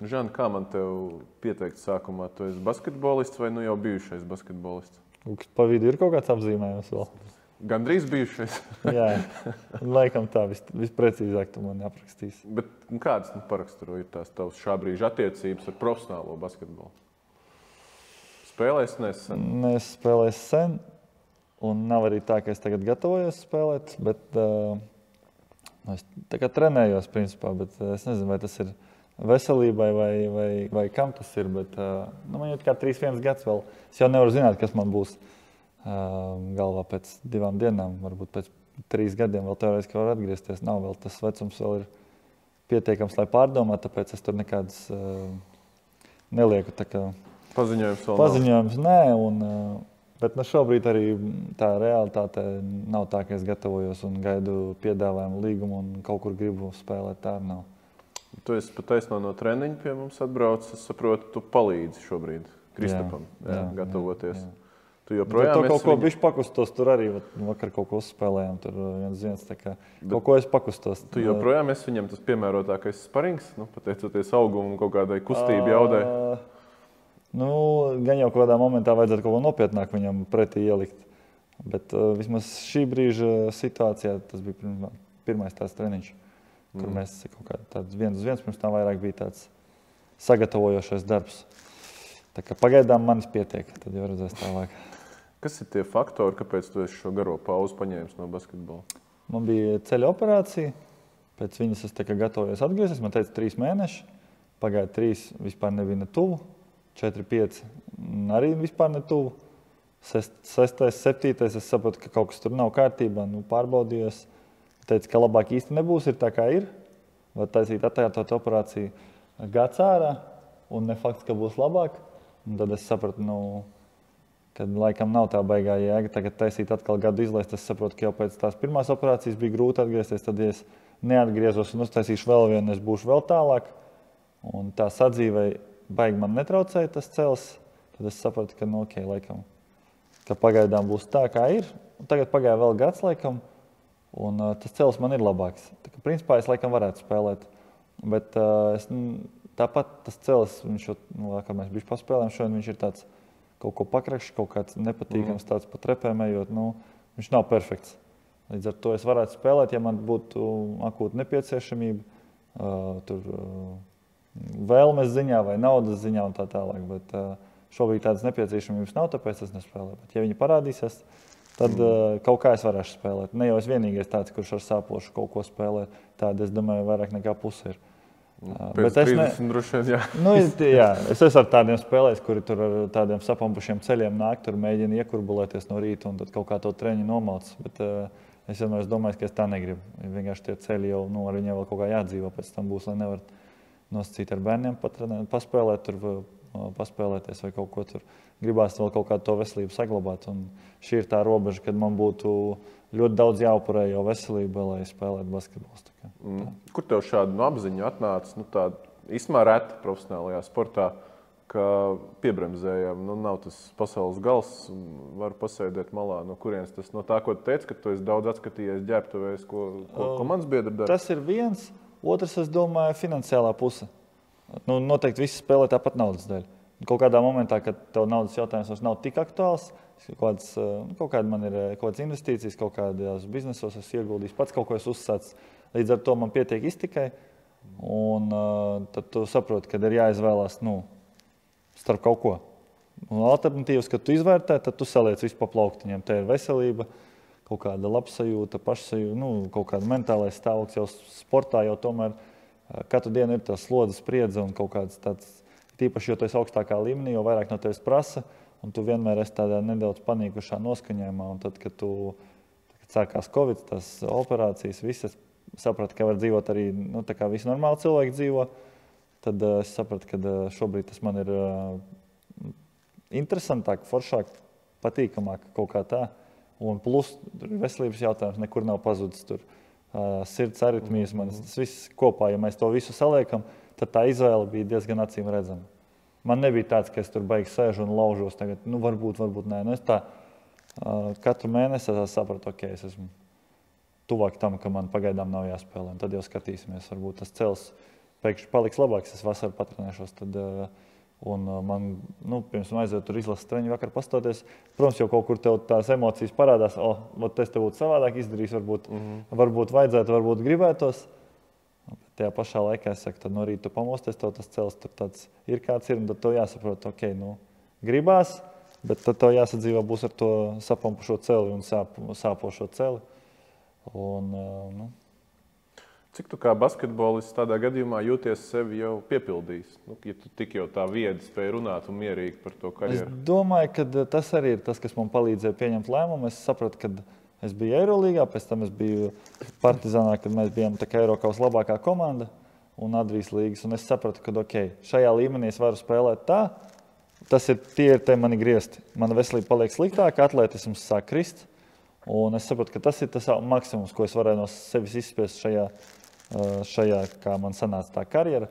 Žana, kā man te pieteikt sākumā? Tu esi basketbolists vai nu jau bijušais basketbolists? Pa vidu ir kaut kāds apzīmējums vēl. Gan drīz bijušais. Jā, laikam tā vis, visprecīzāk tu man aprakstīsi. Bet kādas nu, paraksturo ir tās tavas šā brīža attiecības ar profesionālo basketbolu? Spēlēs nesen? Es spēlēju sen, un nav arī tā, ka es tagad gatavojos spēlēt, bet uh, es tagad trenējos, principā, bet es nezinu, vai tas ir veselībai vai, vai, vai kam tas ir. Bet, nu, man ir kā 3-1 gads vēl. Es jau nevaru zināt, kas man būs galvā pēc divām dienām, varbūt pēc trīs gadiem. Vēl teorētiski var atgriezties. Nav vēl tas vecums, vēl ir pietiekams, lai pārdomātu. Tāpēc es tur nekādas nelieku. Paziņojums vēl paziņojums, nav. Nē, un, Bet nu, šobrīd arī tā realitāte nav tā, ka es gatavojos un gaidu piedāvājumu līgumu un kaut kur gribu spēlēt. Tā nav. Tu esi patiesībā no treniņa pie mums atbraucis. Es saprotu, tu palīdzi šobrīd Kristapam jā, jā, gatavoties. Jā, jā. Tu joprojām tur kaut ko viņa... pakustos. Tur arī vakar kaut ko uzspēlējām. Tur viens viens tā kā kaut ko es pakustos. Tu joprojām esi viņam tas piemērotākais sparings, nu, pateicoties augumam kaut kādai kustību jaudai. Uh, nu, gan jau kādā momentā vajadzētu kaut ko nopietnāk viņam pretī ielikt. Bet uh, vismaz šī brīža situācijā tas bija pirmais tās treniņš kur mm. mēs kaut kā tāds viens uz viens pirms tam vairāk bija tāds sagatavojošais darbs. Tā kā pagaidām manis pietiek, tad jau redzēs tālāk. Kas ir tie faktori, kāpēc tu šo garo pauzi paņēmis no basketbola? Man bija ceļa operācija, pēc viņas es gatavojos atgriezties. Man teica, trīs mēneši, pagāja trīs, vispār nebija ne tuvu, četri, pieci arī vispār ne tuvu. Sestais, septītais, es sapratu, ka kaut kas tur nav kārtībā, nu, pārbaudījos teica, ka labāk īsti nebūs, ir tā kā ir. Var taisīt attēlot operāciju gads ārā, un ne fakts, ka būs labāk. Un tad es sapratu, nu, ka laikam nav tā baigā jēga tagad taisīt atkal gadu izlaist. Es saprotu, ka jau pēc tās pirmās operācijas bija grūti atgriezties. Tad, ja es neatgriezos un uztaisīšu vēl vienu, es būšu vēl tālāk. Un tā sadzīvē baigi man netraucēja tas cels. Tad es sapratu, ka, nu, okay, laikam, ka pagaidām būs tā, kā ir. Un tagad pagāja vēl gads, laikam, Un, uh, tas cels man ir labāks. Tā kā, principā es laikam varētu spēlēt. Bet uh, es, tāpat tas jau, nu, kā mēs bijām paspēlējami, šodien viņš ir tāds kaut ko pakrakšs, kaut kāds nepatīkams, mm. tāds pat repēm ejot. Nu, viņš nav perfekts. Līdz ar to es varētu spēlēt, ja man būtu akūta nepieciešamība, uh, tur uh, vēlmes ziņā vai naudas ziņā un tā tālāk. Bet uh, šobrīd tādas nepieciešamības nav, tāpēc es nespēlēju. Bet, ja viņi parādīsies, tad mm. uh, kaut kā es varēšu spēlēt. Ne jau es vienīgais tāds, kurš ar sāpošu kaut ko spēlē. Tāda, es domāju, vairāk nekā puse ir. Uh, bet es vien, jā. nu, jā, es esmu ar tādiem spēlētājiem, kuri tur ar tādiem sapampušiem ceļiem nāk, tur mēģina iekurbulēties no rīta un tad kaut kā to treniņu nomauc. Bet, uh, es vienmēr domāju, ka es tā negribu. Vienkārši tie ceļi jau, nu, ar viņiem vēl kaut kā jādzīvo, pēc tam būs, lai nevar nosacīt ar bērniem, patrenēt, paspēlēt tur paspēlēties vai kaut ko tur. Gribās vēl kaut kādu to veselību saglabāt. Un šī ir tā robeža, kad man būtu ļoti daudz jāupurē jau veselība, lai spēlētu basketbolu. Mm. Kur tev šāda nu, apziņa atnāca? Nu, tāda īstenībā reta profesionālajā sportā, ka piebremzējam, nu, nav tas pasaules gals, var pasēdēt malā. No kurienes tas no tā, ko teici, ka tu esi daudz atskatījies ģērbtuvēs, ko, ko komandas biedri dara? Tas ir viens. Otrs, es domāju, finansiālā puse. Nu, noteikti visi spēlē tāpat naudas dēļ. Kaut kādā momentā, kad tev naudas jautājums vairs nav tik aktuāls, kaut, kāds, eh, kaut kāda man ir eh, kaut kādas investīcijas, kaut kādos biznesos es ieguldīju, pats kaut ko esmu uzsācis. Līdz ar to man pietiek iztikai. Un uh, tad tu saproti, ka ir jāizvēlās nu, starp kaut ko. Un alternatīvas, kad tu izvērtē, tad tu saliec visu pa plauktiņiem. Te ir veselība, kaut kāda labsajūta, pašsajūta, nu, kaut kāda mentālais stāvoklis jau sportā jau tomēr Katru dienu ir tas slodzes spriedze un kaut kāds tāds, tīpaši, jo tu esi augstākā līmenī, jo vairāk no tevis prasa, un tu vienmēr esi tādā nedaudz panīkušā noskaņojumā. Un tad, kad tu kad sākās Covid, tas operācijas, visas sapratu, ka var dzīvot arī nu, tā kā visi normāli cilvēki dzīvo. Tad uh, es sapratu, ka uh, šobrīd tas man ir uh, interesantāk, foršāk, patīkamāk kaut kā tā. Un plus, veselības jautājums, nekur nav pazudis. Tur. Uh, sirds aritmijas, manis tas viss kopā, ja mēs to visu saliekam, tad tā izvēle bija diezgan acīm redzama. Man nebija tāds, ka es tur baigi sēžu un laužos. Tagad, nu, varbūt, varbūt nē. Nu, es tā uh, katru mēnesi sapratu, ok, es esmu tuvāk tam, ka man pagaidām nav jāspēlē. Tad jau skatīsimies, varbūt tas cels pēkšņi paliks labāks, es vasarā patrenēšos. Tad, uh, Un man, nu, piemēram, aiziet tur izlases treniņu vakar pastoties. Protams, jau kaut kur tev tās emocijas parādās, o, oh, tas te būtu savādāk izdarījis, varbūt, mm -hmm. varbūt vajadzētu, varbūt gribētos. Bet tajā pašā laikā es saku, tad no rīta pamosties, tev tas cels tur tāds ir kāds ir, un tad tev jāsaprot, ok, nu, gribās, bet tad tev jāsadzīvot būs ar to sapampušo celi un sāp, sāpošo celi. Un, nu, Cik tu kā basketbolists tādā gadījumā jūties sevi jau piepildījis? Nu, ja tu tik jau tā viedi spēj runāt un mierīgi par to karjeru. Es domāju, ka tas arī ir tas, kas man palīdzēja pieņemt lēmumu. Es sapratu, ka es biju Eirolandā, pēc tam es biju Partizānā, kad mēs bijām Eiropas labākā komanda un Adrijas līnijas. Es sapratu, ka okay, šajā līmenī es varu spēlēt tā, tas ir tie ir mani griezti. Mana veselība paliek sliktāka, atletisms sāk krist. Un es saprotu, ka tas ir tas maksimums, ko es varēju no sevis izspiest šajā šajā, kā man sanāca tā karjera.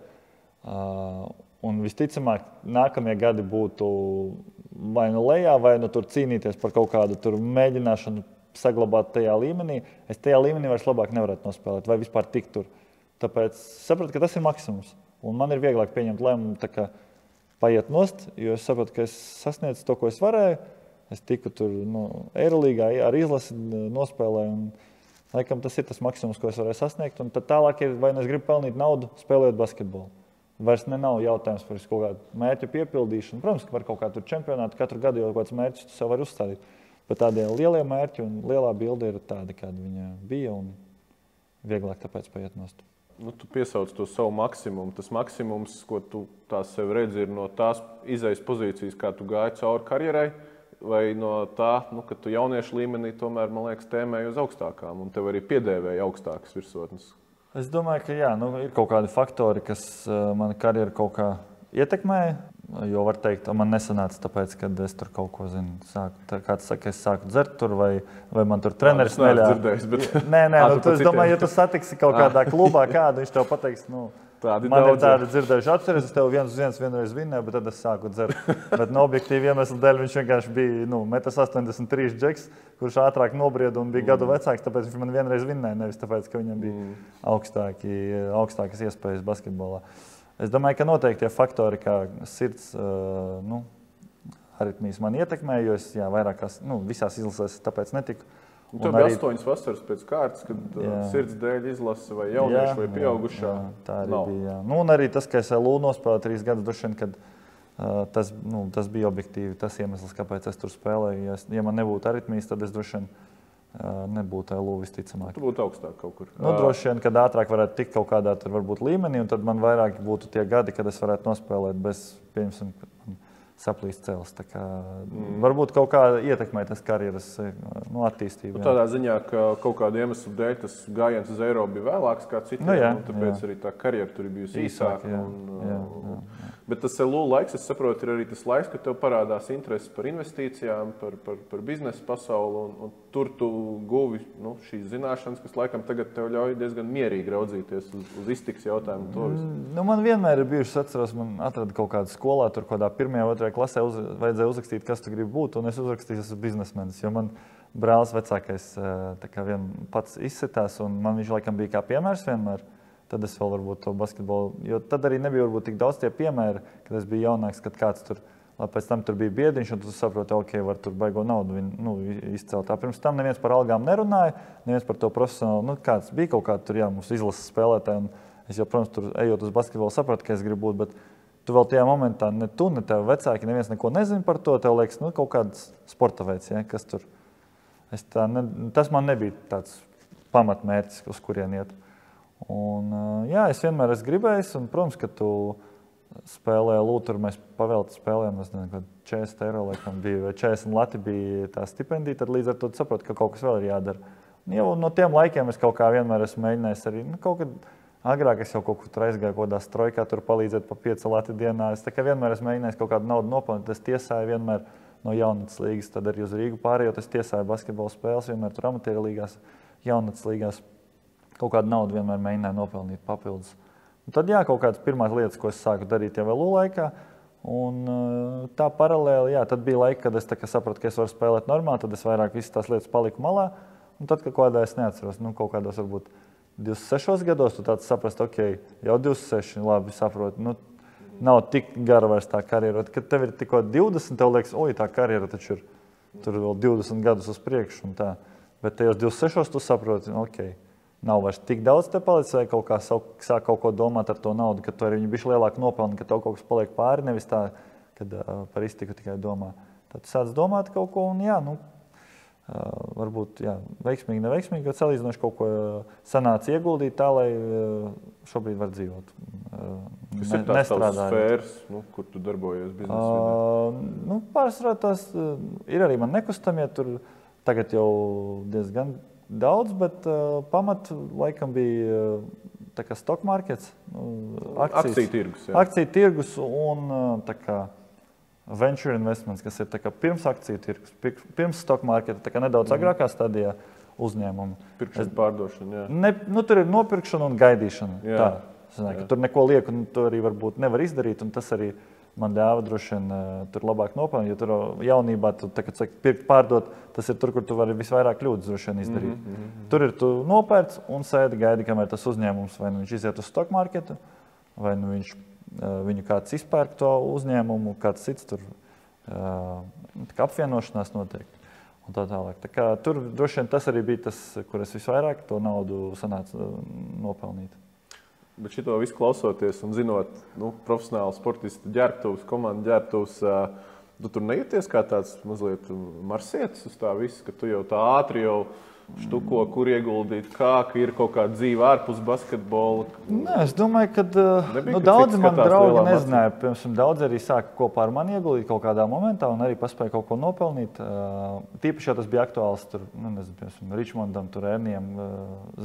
Un visticamāk, nākamie gadi būtu vai nu lejā, vai nu tur cīnīties par kaut kādu mēģināšanu saglabāt tajā līmenī. Es tajā līmenī vairs labāk nevarētu nospēlēt, vai vispār tikt tur. Tāpēc sapratu, ka tas ir maksimums. Un man ir vieglāk pieņemt lēmumu, paiet nost, jo es saprotu, ka es sasniedzu to, ko es varēju. Es tiku tur nu, Eirolandā, ar izlasi nospēlēju. Un, Laikam tas ir tas maksimums, ko es varēju sasniegt. Un tad tālāk ir, vai nu es gribu pelnīt naudu, spēlējot basketbolu. Vairs ne nav jautājums par kaut kādu mērķu piepildīšanu. Protams, ka var kaut kādu čempionātu katru gadu jau kaut kādus mērķus tu sev var uzstādīt. Bet tādie lielie mērķi un lielā bilde ir tāda, kāda viņa bija. Vieglāk tāpēc paiet nost. Nu, tu piesauc to savu maksimumu. Tas maksimums, ko tu sev redzi, ir no tās izējas pozīcijas, kā tu gāji cauri karjerai vai no tā, nu, ka tu jauniešu līmenī tomēr, man liekas, tēmēji uz augstākām, un tev arī piedēvēja augstākas virsotnes? Es domāju, ka jā, nu, ir kaut kādi faktori, kas uh, mana karjeru kaut kā ietekmēja. Jo var teikt, man nesanāca, tāpēc, ka es tur kaut ko zinu. Sāku, tā, kāds saka, es sāku dzert tur, vai, vai man tur treneris neļāva. Bet... Nē, nē, nu, tu, es domāju, ja tu satiksi kaut kādā klubā kādu, viņš tev pateiks, nu, Tādi Man daudz, ir tāda dzirdējuša atceries, es tev viens uz viens vienreiz vinnēju, bet tad es sāku dzert. bet no objektīva iemesla dēļ viņš vienkārši bija nu, 1,83 m džeks, kurš ātrāk nobrieda un bija mm. gadu vecāks, tāpēc viņš man vienreiz vinnēja, nevis tāpēc, ka viņam bija mm. augstāki, augstākas iespējas basketbolā. Es domāju, ka noteikti tie faktori, kā sirds, nu, aritmijas man ietekmē, jo es jā, vairākās, nu, visās izlasēs tāpēc netiku. Un bija arī... astoņas vasaras pēc kārtas, kad uh, jā. sirds dēļ izlase vai jauniešu jā, vai pieaugušā. Jā, tā arī Nav. bija. Jā. Nu, un arī tas, ka es LU nospēlēju trīs gadus, dušien, kad, uh, tas, nu, tas bija objektīvi tas iemesls, kāpēc es tur spēlēju. Ja, es, ja man nebūtu aritmijas, tad es droši vien nebūtu LU visticamāk. Tu būtu augstāk kaut kur. Nu, droši vien, kad ātrāk varētu tikt kaut kādā tur varbūt līmenī, un tad man vairāk būtu tie gadi, kad es varētu nospēlēt bez, pieņemsim, saplīst. Kā, mm. Varbūt kaut kā ietekmē tas karjeras nu, attīstību. Nu, tādā ziņā, ka kaut kāda iemesla dēļ tas gājiens uz Eiropu bija vēlāks kā citiem, nu, jā, tāpēc jā. arī tā karjera tur bija bijusi īsāka. Jā, un, jā, jā, jā. Bet tas LU laiks, es saprotu, ir arī tas laiks, kad tev parādās interese par investīcijām, par, par, par biznesa pasauli. Un, un tur tu guvi nu, šīs zināšanas, kas laikam tagad tev ļauj diezgan mierīgi raudzīties uz, uz iztiks jautājumu. Mm, nu, man vienmēr ir bijušas, atceros, man atrada kaut kādā skolā, tur kādā pirmajā, otrajā klasē uz, vajadzēja uzrakstīt, kas tu gribi būt. Un es uzrakstīju, esmu biznesmenis. Brālis vecākais pats izsitās, un man viņš laikam bija kā piemērs vienmēr. Tad es vēl varbūt to basketbolu, jo tad arī nebija varbūt tik daudz tie piemēri, kad es biju jaunāks, kad kāds tur pēc tam tur bija biedriņš, un tu saproti, ok, var tur baigo naudu nu, izcelt. Tā pirms tam neviens par algām nerunāja, neviens par to profesionāli. Nu, kāds bija kaut kāds tur, jā, mums izlases spēlētāji. Es jau, protams, tur ejot uz basketbolu, sapratu, ka es gribu būt. Bet tu vēl tajā momentā, ne tu, ne tev vecāki, neviens neko nezina par to. Tev liekas, nu, kaut kāds sporta veids, ja, kas tur. Ne, tas man nebija tāds pamatmērķis, uz kurien iet. Un, jā, es vienmēr esmu gribējis, un, protams, ka tu spēlēji Lūdzu, mēs pavēlti spēlējām, es nezinu, 40 eiro laikam bija, vai 40 lati bija tā stipendija, tad līdz ar to saprotu, ka kaut kas vēl ir jādara. Un jau no tiem laikiem es kaut kā vienmēr esmu mēģinājis arī nu, kaut kad agrāk es jau kaut kur aizgāju, kaut kādā strojkā, tur palīdzēt pa 5 lati dienā. Es vienmēr esmu mēģinājis kaut kādu naudu nopelnīt, es tiesāju vienmēr no jaunatnes līgas, tad arī uz Rīgu pārējot, es tiesāju basketbola spēles, vienmēr tur amatieru līgās, jaunatnes līgās kaut kādu naudu vienmēr mēģināju nopelnīt papildus. Un tad, jā, kaut kādas pirmās lietas, ko es sāku darīt jau vēl laikā. Un, uh, tā paralēli, jā, tad bija laika, kad es sapratu, ka es varu spēlēt normāli, tad es vairāk visas tās lietas paliku malā. Un tad, kad kādā es neatceros, nu, kaut kādos varbūt 26 gados, tu tāds saprast, ok, jau 26, labi, saprotu. Nu, nav tik gara vairs tā karjera. Kad tev ir tikko 20, tev liekas, oi, tā karjera taču ir tur vēl 20 gadus uz priekšu. Bet tajos 26 tu saproti, ok, nav vairs tik daudz te palicis, vai kaut kā sāk kaut ko domāt ar to naudu, ka tu arī viņu bišķi lielāk nopelni, ka tev kaut kas paliek pāri, nevis tā, kad uh, par iztiku tikai domā. Tad tu sāc domāt kaut ko, un jā, nu, Uh, varbūt jā, veiksmīgi, neveiksmīgi, bet salīdzinoši kaut ko sanāca ieguldīt tā, lai uh, šobrīd var dzīvot. Uh, Kas ne, ir tās sfēras, nu, kur tu darbojies biznesa vidē? Nu, Pārsvarā tās ir arī man nekustamie, ja tur tagad jau diezgan daudz, bet uh, pamat laikam bija kā stock markets, nu, akcijas, akciju tirgus. Jā. Akciju tirgus un tā kā venture investments, kas ir pirms akciju tirgus, pirms stock marketa, nedaudz mm. agrākā stadijā uzņēmuma. Pirkšana, pārdošana. Ne, nu, tur ir nopirkšana un gaidīšana. Jā. Tā, sanāk, tur neko lieku, un to arī varbūt nevar izdarīt. Tas arī man ļāva droši vien uh, tur labāk nopelnīt. Jo tur jaunībā, tu, tā, kad saki, pirkt, pārdot, tas ir tur, kur tu vari visvairāk kļūdas droši vien izdarīt. Mm -hmm. Tur ir tu nopērts un sēdi gaidi, kamēr tas uzņēmums vai nu viņš iziet uz stock marketu, vai nu viņš Eh, viņu kāds izpērk to uzņēmumu, kāds cits tur eh, apvienošanās notiek. Tā tālāk. tā kā, tur droši vien tas arī bija tas, kur es visvairāk to naudu sanācu eh, nopelnīt. Bet šito visu klausoties un zinot, nu, profesionāli sportisti ģērbtuvs, komandu ģērbtuvs, tu tur nejūties kā tāds mazliet marsietis uz tā visu, ka tu jau tā ātri jau esi štuko, kur ieguldīt, kā ka ir kaut kāda dzīve ārpus basketbola. Nē, es domāju, ka uh, Nebija, nu, daudzi mani draugi nezināja. Piemēram, daudzi arī sāka kopā ar mani ieguldīt kaut kādā momentā un arī paspēja kaut ko nopelnīt. Uh, tīpaši, ja tas bija aktuāls tur, nu, nezinu, piemēram, Ričmondam, tur uh,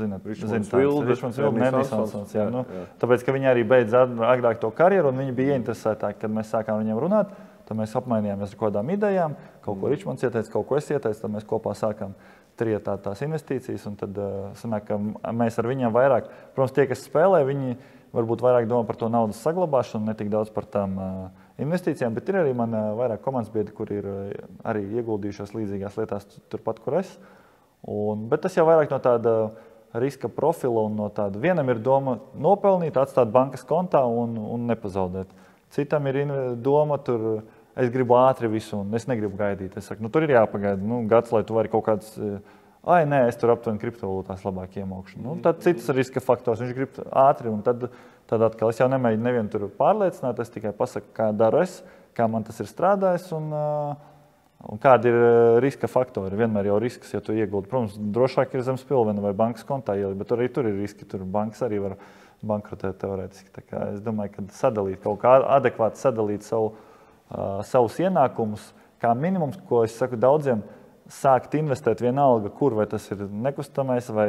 zināt, Ričmonds Vilde, Nenisons. Jā, nu. Tāpēc, ka viņi arī beidz agrāk to karjeru un viņi bija ieinteresētāki, kad mēs sākām viņiem runāt. Tad mēs apmainījāmies ar kaut kādām idejām, kaut ko mm. Ričmonds ieteica, kaut ko es ieteicu, tad mēs kopā sākām trietā tās investīcijas. Tad uh, sanāk, mēs ar viņiem vairāk, protams, tie, kas spēlē, viņi varbūt vairāk domā par to naudas saglabāšanu, ne tik daudz par tām uh, investīcijām. Bet ir arī man vairāk komandas biedri, kur ir uh, arī ieguldījušies līdzīgās lietās, turpat, kur es. Un, bet tas jau vairāk no tāda riska profila un no tāda. Vienam ir doma nopelnīt, atstāt bankas kontā un, un nepazaudēt. Citam ir doma tur es gribu ātri visu, un es negribu gaidīt. Es saku, nu, tur ir jāpagaida nu, gads, lai tu vari kaut kāds. Ai, nē, es tur aptuveni kriptovalūtās labāk iemaukšu. Nu, tad cits riska faktors. Viņš grib ātri, un tad, tad atkal es jau nemēģinu nevienu tur pārliecināt. Es tikai pasaku, kā daru es, kā man tas ir strādājis. Un, un kādi ir riska faktori? Vienmēr jau risks, ja tu ieguldi. Protams, drošāk ir zem spilvena vai bankas kontā ielikt, bet tur arī tur ir riski. Tur bankas arī var bankrotēt teorētiski. Es domāju, ka sadalīt kaut kā adekvāti sadalīt savu savus ienākumus, kā minimums, ko es saku daudziem, sākt investēt vienalga, kur vai tas ir nekustamais vai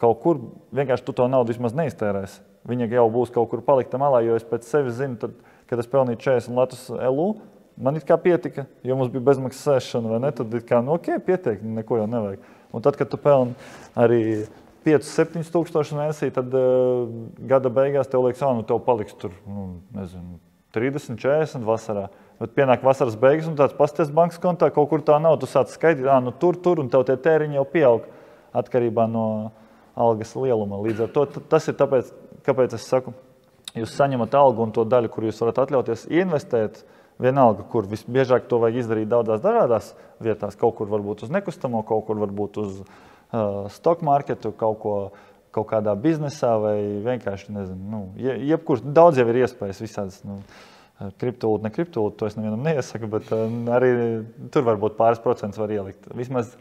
kaut kur. Vienkārši tu to naudu vismaz neiztērēsi. Viņa jau būs kaut kur palikta malā, jo es pēc sevis zinu, tad, kad es pelnīju 40 latus LU. Man it kā pietika, jo mums bija bezmaksas sēšana, vai ne? Tad ir kā, nu, ok, pietiek, neko jau nevajag. Un tad, kad tu pelni arī 5, 7 tūkstoši mēnesī, tad uh, gada beigās tev liekas, ah, nu, tev paliks tur, nu, nezinu, 30, 40 vasarā. Bet pienāk vasaras beigas, un tāds pasties bankas kontā kaut kur tā nav. Tu sāc skaidrot, ah, nu tur, tur, un tev tie tēriņi jau pieaug atkarībā no algas lieluma. Līdz ar to tas ir tāpēc, kāpēc es saku, jūs saņemat algu un to daļu, kur jūs varat atļauties investēt. Vienalga, kur visbiežāk to vajag izdarīt daudzās dažādās vietās, kaut kur varbūt uz nekustamo, kaut kur varbūt uz uh, stock marketu, kaut ko kaut kādā biznesā vai vienkārši, nezinu, nu, jebkurš, daudz jau ir iespējas visādas. Nu, Kriptovalūta, ne kriptovalūta, to es nevienam neiesaku, bet arī tur varbūt pāris procentus var ielikt. Vismaz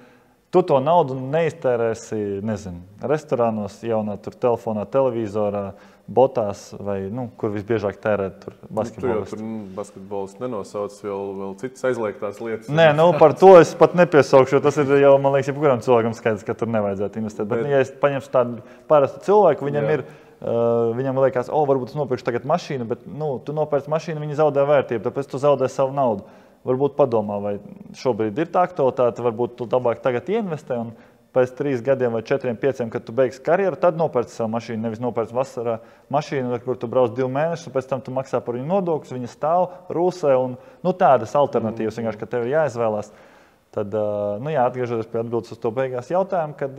tu to naudu neiztērēsi, nezinu, restorānos, jaunā telefonā, televizorā, botās, vai nu, kur visbiežāk tērēt basketbolu. Nu, tur jau basketbols nenosauc vēl, vēl citas aizliegtās lietas. Nē, nu, par to es pat nepiesaukšu. Tas ir jau, man liekas, jebkuram cilvēkam skaidrs, ka tur nevajadzētu investēt. Bet, Bet ja es paņemšu tādu parastu cilvēku, viņam jā. ir. Uh, viņam liekas, o, oh, varbūt es nopirkšu tagad mašīnu, bet nu, tu nopērci mašīnu, viņa zaudē vērtību, tāpēc tu zaudē savu naudu. Varbūt padomā, vai šobrīd ir tā aktualitāte, varbūt tu labāk tagad ieinvestē un pēc trīs gadiem vai četriem, pieciem, kad tu beigsi karjeru, tad nopērci savu mašīnu. Nevis nopērci vasarā mašīnu, kur tu brauc divus mēnešus, un pēc tam tu maksā par viņu nodokļus, viņa stāv rūsē. Un, nu, tādas alternatīvas vienkārši, ka tev ir jāizvēlās. Tad, nu, jā, atgriežoties pie atbildes uz to beigās jautājumu, kad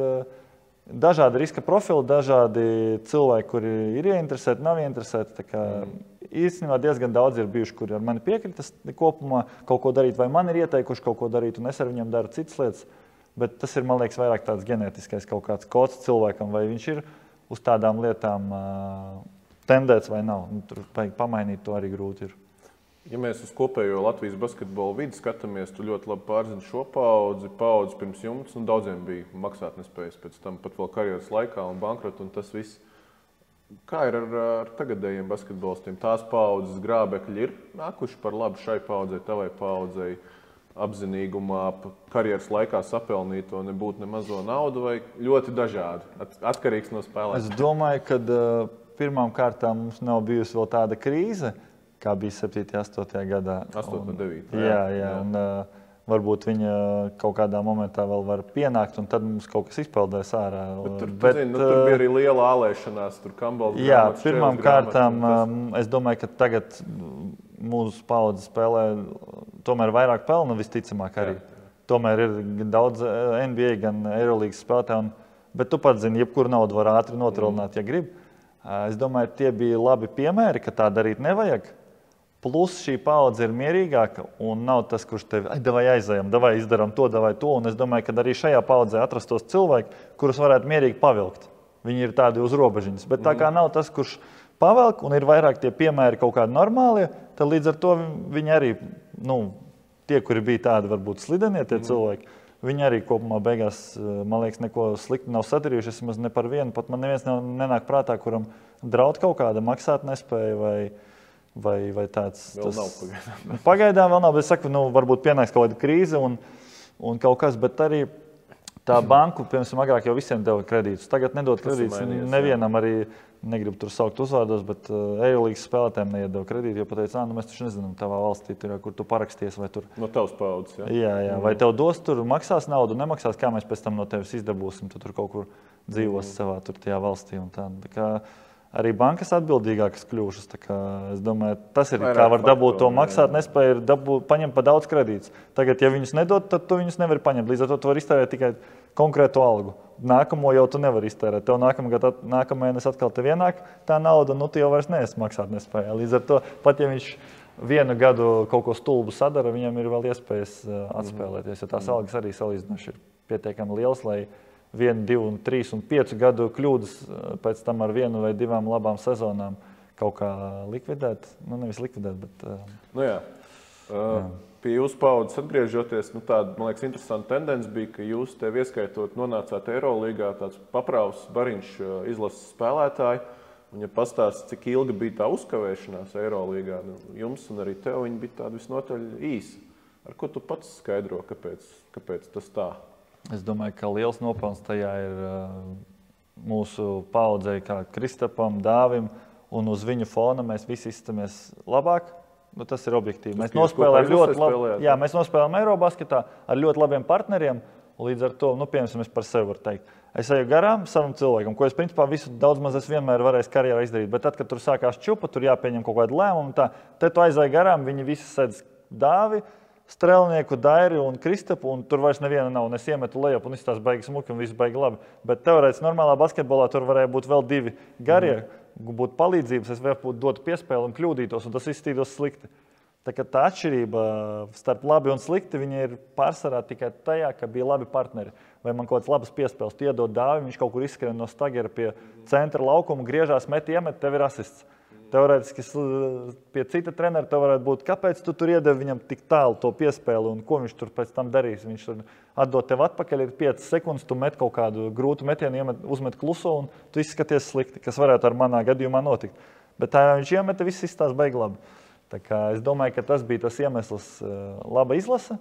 dažādi riska profili, dažādi cilvēki, kuri ir ieinteresēti, nav ieinteresēti. Mm. Īstenībā diezgan daudz ir bijuši, kuri ar mani piekrita kopumā kaut ko darīt, vai man ir ieteikuši kaut ko darīt, un es ar viņiem daru citas lietas. Bet tas ir, man liekas, vairāk tāds ģenētiskais kaut kāds kods cilvēkam, vai viņš ir uz tādām lietām tendēts vai nav. Nu, tur vajag pamainīt, to arī grūti ir. Ja mēs uz kopējo Latvijas basketbola vidi skatāmies, tu ļoti labi pārzini šo paudzi. Paudzi pirms jums nu, daudziem bija maksātnespējas, pēc tam pat vēl karjeras laikā un bankrota un tas viss. Kā ir ar, ar tagadējiem basketbolistiem? Tās paudzes grābekļi ir nākuši par labu šai paudzei, tavai paudzei, apzinīgumā, karjeras laikā sapelnīto nebūtu ne mazo naudu, vai ļoti dažādi, atkarīgs no spēlēm? Es domāju, ka pirmām kārtām mums nav bijusi vēl tāda krīze kā bija 7. un 8. gadā. 8. un 9. Jā, jā, jā, un, uh, varbūt viņa kaut kādā momentā vēl var pienākt, un tad mums kaut kas izpeldēs ārā. Bet tur, Bet, zini, nu, tur bija arī liela ālēšanās, tur kambalda. Jā, grāmatas, pirmām kārtām tas... es domāju, ka tagad mūsu paudze spēlē tomēr vairāk pelnu visticamāk arī. Jā. Tomēr ir daudz NBA, gan Eirolandes spēlētāju. Bet tu pats zini, jebkuru naudu var ātri notrilināt, mm. ja gribi. Es domāju, tie bija labi piemēri, ka tā darīt nevajag. Plus šī paudze ir mierīgāka un nav tas, kurš tevi vai aizējām, vai izdarām to, vai to. Un es domāju, ka arī šajā paudzē atrastos cilvēki, kurus varētu mierīgi pavilkt. Viņi ir tādi uz robežiņas. Bet tā kā nav tas, kurš pavelk un ir vairāk tie piemēri kaut kādi normāli, tad līdz ar to viņi arī, nu, tie, kuri bija tādi varbūt slidenie tie mm. cilvēki, viņi arī kopumā beigās, man liekas, neko sliktu nav sadarījuši. Es ne par vienu, pat man neviens nenāk prātā, kuram draud kaut kāda maksāt nespēja vai Vai, vai tāds vēl tas... nav pagaidām? pagaidām vēl nav, bet es saku, nu, varbūt pienāks kaut kāda krīze un, un kaut kas, bet arī tā banka, piemēram, agrāk jau visiem deva kredītus. Tagad nedod kredītus nevienam arī. Negribu tur saukt uzvārdos, bet uh, Eirolandes spēlētājiem neiedod kredītu. Jo pateica, nu, mēs taču nezinām, tavā valstī, tur, kur tu paraksties. Tur... No tavas paudzes. Ja? Jā, jā. Vai tev dos tur, maksās naudu, nemaksās, kā mēs pēc tam no tevis izdabūsim. Tu tur kaut kur dzīvos mm. savā tur, valstī. Tā. Tā kā, arī bankas atbildīgākas kļuvušas. Es domāju, tas ir Vairāk kā var dabūt to maksāt, nespēja paņemt pa daudz kredītus. Tagad, ja viņus nedod, tad tu viņus nevari paņemt. Līdz ar to tu vari iztērēt tikai konkrētu algu. Nākamo jau tu nevari iztērēt. Tev nākamā nākamā mēnesī atkal te ienāk tā nauda, nu tu jau vairs neesi maksāt nespējā. Līdz ar to pat ja viņš vienu gadu kaut ko stulbu sadara, viņam ir vēl iespējas uh, atspēlēties. Jo tās algas arī salīdzinoši ir pietiekami lielas, lai vienu, divu, trīs un piecu gadu kļūdas eh, pēc tam ar vienu vai divām labām sezonām kaut kā likvidēt. Nu, nevis likvidēt, bet. Uh, nu, jā. Uh, jā. Pie jūsu paudzes atgriežoties, nu, tāda, man liekas, interesanta tendence bija, ka jūs tev ieskaitot nonācāt Eirolandā, tāds paprāvs, bariņš izlases spēlētāji. Un, ja pastāstīs, cik ilga bija tā uzkavēšanās Eirolandā, nu, jums un arī tev bija tāda visnotaļ īsa. Ar ko tu pats skaidro, kāpēc, kāpēc tas tā ir? Es domāju, ka liels nopelns tajā ir uh, mūsu paudzei, kā Kristapam, Dāvim, un uz viņu fona mēs visi izskatāmies labāk. Nu, tas ir objektīvi. Mēs nospēlējām ļoti labi. Jā, mēs nospēlējām Eirobasketā ar ļoti labiem partneriem. Līdz ar to, nu, piemēram, es par sevi varu teikt, es eju garām savam cilvēkam, ko es principā visu daudz maz es vienmēr varēju karjerā izdarīt. Bet tad, kad tur sākās čupa, tur jāpieņem kaut kāda lēmuma, tā, te tu aizēji garām, viņi visi sēdz dāvi strēlnieku, dairi un kristapu, un tur vairs neviena nav. Un es iemetu lejup, un viss tās beigas smuki, un viss beigas labi. Bet teorētiski normālā basketbolā tur varēja būt vēl divi garie, mm. būt palīdzības, es vēl dotu piespēli un kļūdītos, un tas izskatītos slikti. Tā, tā atšķirība starp labi un slikti ir pārsvarā tikai tajā, ka bija labi partneri. Vai man kaut kāds labs piespēles, iedod dāvinu, viņš kaut kur izskrien no stagera pie centra laukuma, griežās, met, iemet, tev ir asists. Teorētiski pie cita trenera te varētu būt, kāpēc tu tur iedevi viņam tik tālu to piespēli un ko viņš tur pēc tam darīs. Viņš tur atdod tev atpakaļ, ir 5 sekundes, tu met kaut kādu grūtu metienu, iemet, uzmet kluso un tu izskaties slikti, kas varētu ar manā gadījumā notikt. Bet tā jau viņš iemeta, viss izstāsta beig labi. Es domāju, ka tas bija tas iemesls, eh, laba izlase,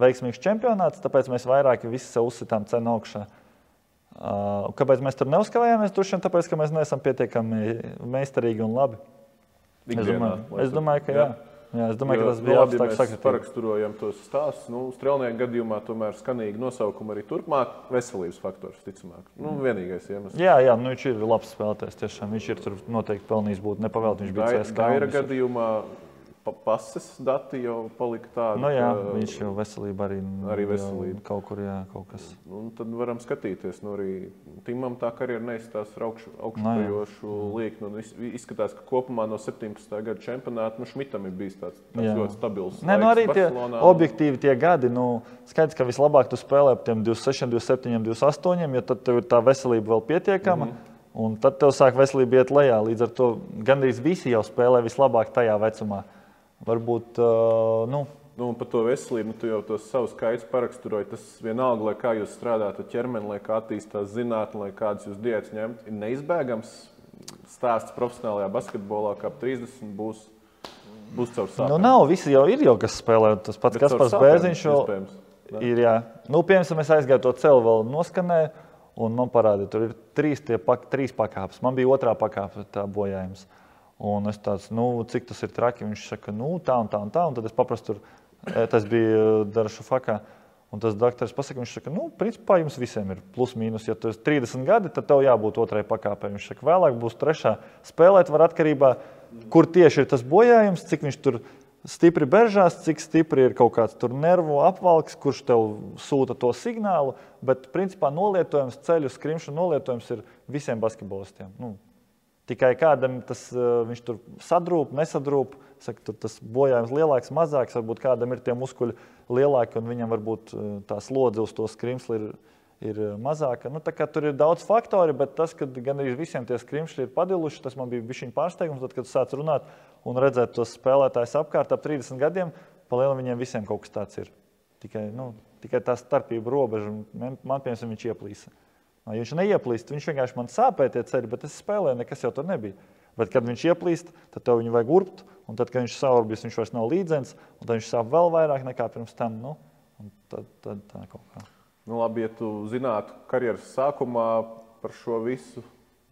veiksmīgs čempionāts, tāpēc mēs vairāk visi sev uzsitām cenu augšā. Kāpēc mēs tur neuzkavējāmies? Droši vien tāpēc, ka mēs neesam pietiekami meistarīgi un labi. Ikdienā, es domāju, es domāju ka jā. jā. Jā, es domāju, jo, ka tas bija labi. Ja mēs paraksturojam tos stāstus. Nu, Strēlnieku gadījumā tomēr skanīgi nosaukumi arī turpmāk. Veselības faktors, ticamāk. Nu, vienīgais iemesls. Jā, jā nu, viņš ir labs spēlētājs. Tiešām viņš ir tur noteikti pelnījis būt nepavēlts. Viņš bija. Daira gadījumā pa pases dati jau palika tādi. Nu, jā, ka- viņš jau veselība arī, Arī veselība. kaut kur, jā, kaut kas. Un tad varam skatīties, nu arī Timam tā karjera neizstāsta ar augšu, Nu, augšupojošu liekni. Un iz- Izskatās, ka kopumā no 17. gada čempionāta nu, Šmitam ir bijis tāds, tāds Jā. ļoti stabils. Nē, nu arī tie Barcelonā. objektīvi tie gadi. Nu, skaidrs, ka vislabāk tu spēlē ap tiem 26, 27, 28, jo tad tev ir tā veselība vēl pietiekama. Mm -hmm. Un tad tev sāk veselība iet lejā. Līdz ar to gandrīz visi jau spēlē vislabāk tajā vecumā. Varbūt, nu, Nu, par to veselību, nu, tu jau tos savus skaidrus paraksturoji. Tas vienalga, lai kā jūs strādājat ar ķermeni, lai kā attīstās zinātnē, lai kādas jūs diētas ņemt, ir neizbēgams stāsts profesionālajā basketbolā, ka ap 30 būs, būs caur sāpēm. nu nav. Visi jau ir, jau, kas spēlē. Tas pats Kaspars Bērziņš jau ir. Jā. Nu, piemēram, es aizgāju to celu, vēl noskanēju, un man parādīja, tur ir trīs, tie pak, trīs pakāpes. Man bija otrā pakāpe, tā bojājums. Un es tāds, nu, cik tas ir traki. Viņš saka, nu, tā un tā un tā. Un tad es paprastu, tur, e, tas bija Darašu fakā. Un tas doktors pasaka, viņš saka, nu, principā jums visiem ir plus mīnus. Ja tu esi 30 gadi, tad tev jābūt otrai pakāpei. Viņš saka, vēlāk būs trešā. Spēlēt var atkarībā, kur tieši ir tas bojājums, cik viņš tur stipri beržās, cik stipri ir kaut kāds tur nervu apvalks, kurš tev sūta to signālu. Bet, principā, nolietojums, ceļu skrimšana nolietojums ir visiem basketbolistiem. Nu, Tikai kādam tas uh, viņš tur sadrūp, nesadrūp. Saka, tur tas bojājums lielāks, mazāks. Varbūt kādam ir tie muskuļi lielāki, un viņam varbūt uh, tā slodze uz to skrimsli ir, ir uh, mazāka. Nu, tur ir daudz faktori, bet tas, ka gan arī visiem tie skrimšļi ir padiluši, tas man bija bijis pārsteigums. Tad, kad sāc runāt un redzēt tos spēlētājus apkārt ap 30 gadiem, palielināt viņiem visiem kaut kas tāds ir. Tikai, nu, tikai tā starpība robeža, man, man piemēram, viņš ieplīsa. Ja viņš neieplīst, viņš vienkārši man sāpēja tie ceļi, bet es spēlēju, nekas jau tur nebija. Bet, kad viņš ieplīst, tad tev viņu vajag urbt, un tad, kad viņš saurbjas, viņš vairs nav līdzens, un tad viņš sāp vēl vairāk nekā pirms tam. Nu, un tad, tad tā kaut kā. Nu, labi, ja tu zinātu karjeras sākumā par šo visu,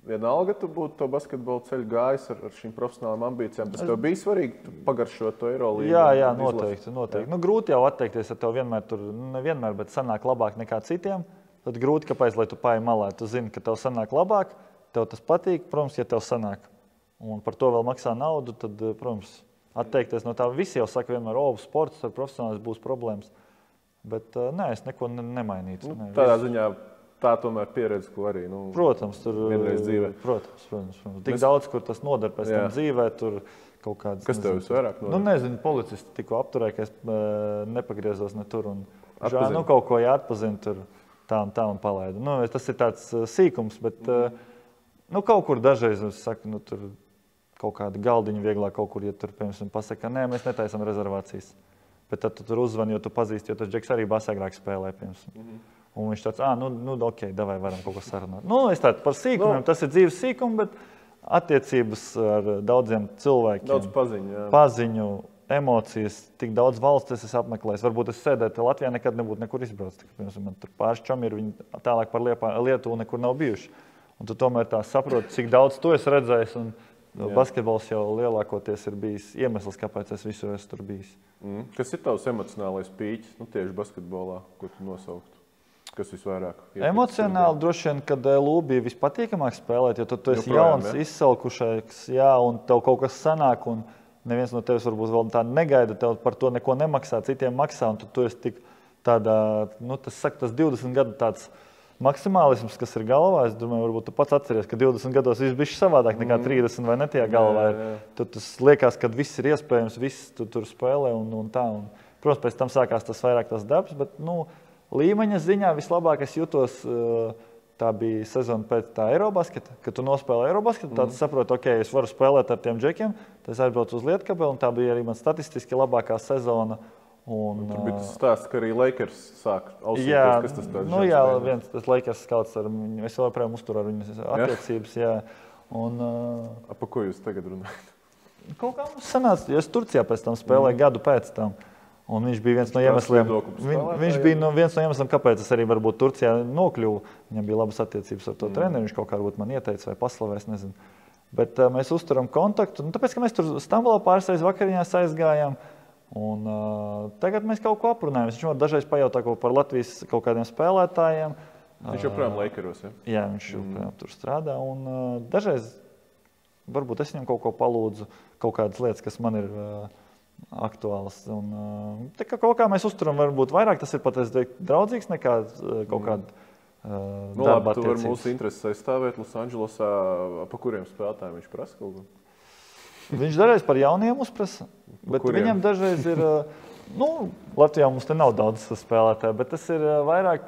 vienalga tu būtu to basketbolu ceļu gājis ar, ar šīm profesionālām ambīcijām. Tas tev bija svarīgi pagaršot to Eirolīgu. Jā, jā, noteikti. noteikti. Nu, grūti jau atteikties, ja tev vienmēr tur nu, nevienmēr, bet sanāk labāk nekā citiem. Tad grūti, kāpēc, lai tu pāji malā. Tu zini, ka tev sanāk labāk, tev tas patīk, protams, ja tev sanāk. Un par to vēl maksā naudu, tad, eh, protams, atteikties no tā. Visi jau saka, vienmēr, o, sports ar profesionālis būs problēmas. Bet eh, nē, es neko ne- nemainītu. Nu, Nē, tādā viss- ziņā tā tomēr pieredze, ko arī. Nu, Protams, tur Vienreiz dzīvē. Protams, protams, protams. Tik Mēs- daudz, kur tas noder pēc Jā. tam dzīvē, tur kādas. Kas tev visvairāk Nu, noder? nezinu, policisti tikko apturēja, ka es nepagriezos ne tur. un Atpazini. nu, kaut ko jāatpazina tur tā un tā un palaidu. Nu, tas ir tāds uh, sīkums, bet uh, nu, kaut kur dažreiz es saku, nu, tur kaut kāda galdiņa vieglāk kaut kur, ja tur, piemēram, pasaka, ka nē, mēs netaisam rezervācijas. Bet tad tu tur uzzvani, jo tu pazīsti, jo tas džeks arī basēgrāk spēlē, piemēram. Un viņš tāds, ah, nu, nu ok, davai varam kaut ko sarunāt. Nu, es tādu par sīkumiem, Nu. tas ir dzīves sīkums, bet attiecības ar daudziem cilvēkiem Daudz paziņu. jā. paziņu, emocijas, tik daudz valsts es esmu apmeklējis. Varbūt es sēdētu Latvijā, nekad nebūtu nekur izbraucis. Piemēram, man tur pāris čomi ir, viņi tālāk par Liepā, Lietuvu nekur nav bijuši. Un tu tomēr tā saproti, cik daudz to esi redzējis. Un Jā. basketbols jau lielākoties ir bijis iemesls, kāpēc es visur esmu tur bijis. Mm. Kas ir tavs emocionālais pīķis nu, tieši basketbolā, ko tu nosauktu? Kas visvairāk? Emocionāli droši vien, kad LU bija vispatīkamāk spēlēt, jo tu, tu esi Joprojām, jauns, ja? izsalkušais, jā, un tev kaut kas sanāk. Un neviens no tevis varbūt vēl tā negaida, tev par to neko nemaksā, citiem maksā. un Tu, tu esi tik tādā, nu, tas saka, tas 20 gadu tāds. Maksimālisms, kas ir galvā, es domāju, varbūt tu pats atceries, ka 20 gados viss bija savādāk nekā 30 vai ne tajā galvā. Jā, jā. Tad tas liekas, ka viss ir iespējams, viss tu tur spēlē un, un tā. Un, protams, pēc tam sākās tas vairāk tas darbs, bet nu, līmeņa ziņā vislabāk es jutos. uh, Tā bija sezona pēc tā Eirobasketa, kad tu nospēlēji Eirobasketu. Tad mm. saproti, ok, es varu spēlēt ar tiem džekiem. Tad es aizbraucu uz Lietkabeli, un tā bija arī man statistiski labākā sezona. Un, Tur bija uh, tas stāsts, ka arī Lakers sāk ausīties. Jā, kas tas tāds nu, jā viens tas laikas skauts ar viņu. Es joprojām uzturu ar viņu attiecības. Jā. Un, uh, Par ko jūs tagad runājat? Kaut kā mums sanāca, jo es Turcijā pēc tam spēlēju mm. gadu pēc tam. Un viņš bija viens no iemesliem, viņ, viņš bija no viens no iemesliem, kāpēc es arī varbūt Turcijā nokļuvu. Viņam bija labas attiecības ar to mm. treneru. Viņš kaut kā varbūt man ieteica vai paslavēs, nezinu. Bet uh, mēs uzturam kontaktu. Nu, tāpēc, ka mēs tur Stambulā pāris reizes vakariņās aizgājām. Un, uh, tagad mēs kaut ko aprunājam. Viņš man dažreiz pajautā kaut par Latvijas kaut kādiem spēlētājiem. Viņš joprojām Lakeros. Ja? Jā, viņš joprojām mm. tur strādā. Un, uh, dažreiz varbūt es viņam kaut ko palūdzu, kaut kādas lietas, kas man ir uh, aktuāls. Un, uh, tā kā kaut kā mēs uzturam, varbūt vairāk tas ir pat teiktu, draudzīgs nekā uh, kaut kāda. Uh, nu, labi, tu vari mūsu intereses aizstāvēt Losandželosā, pa kuriem spēlētājiem viņš prasa kaut ko. Viņš dažreiz par jauniem uzprasa, bet kuriem? viņam dažreiz ir. Nu, Latvijā mums te nav daudz spēlētāju, bet tas ir vairāk,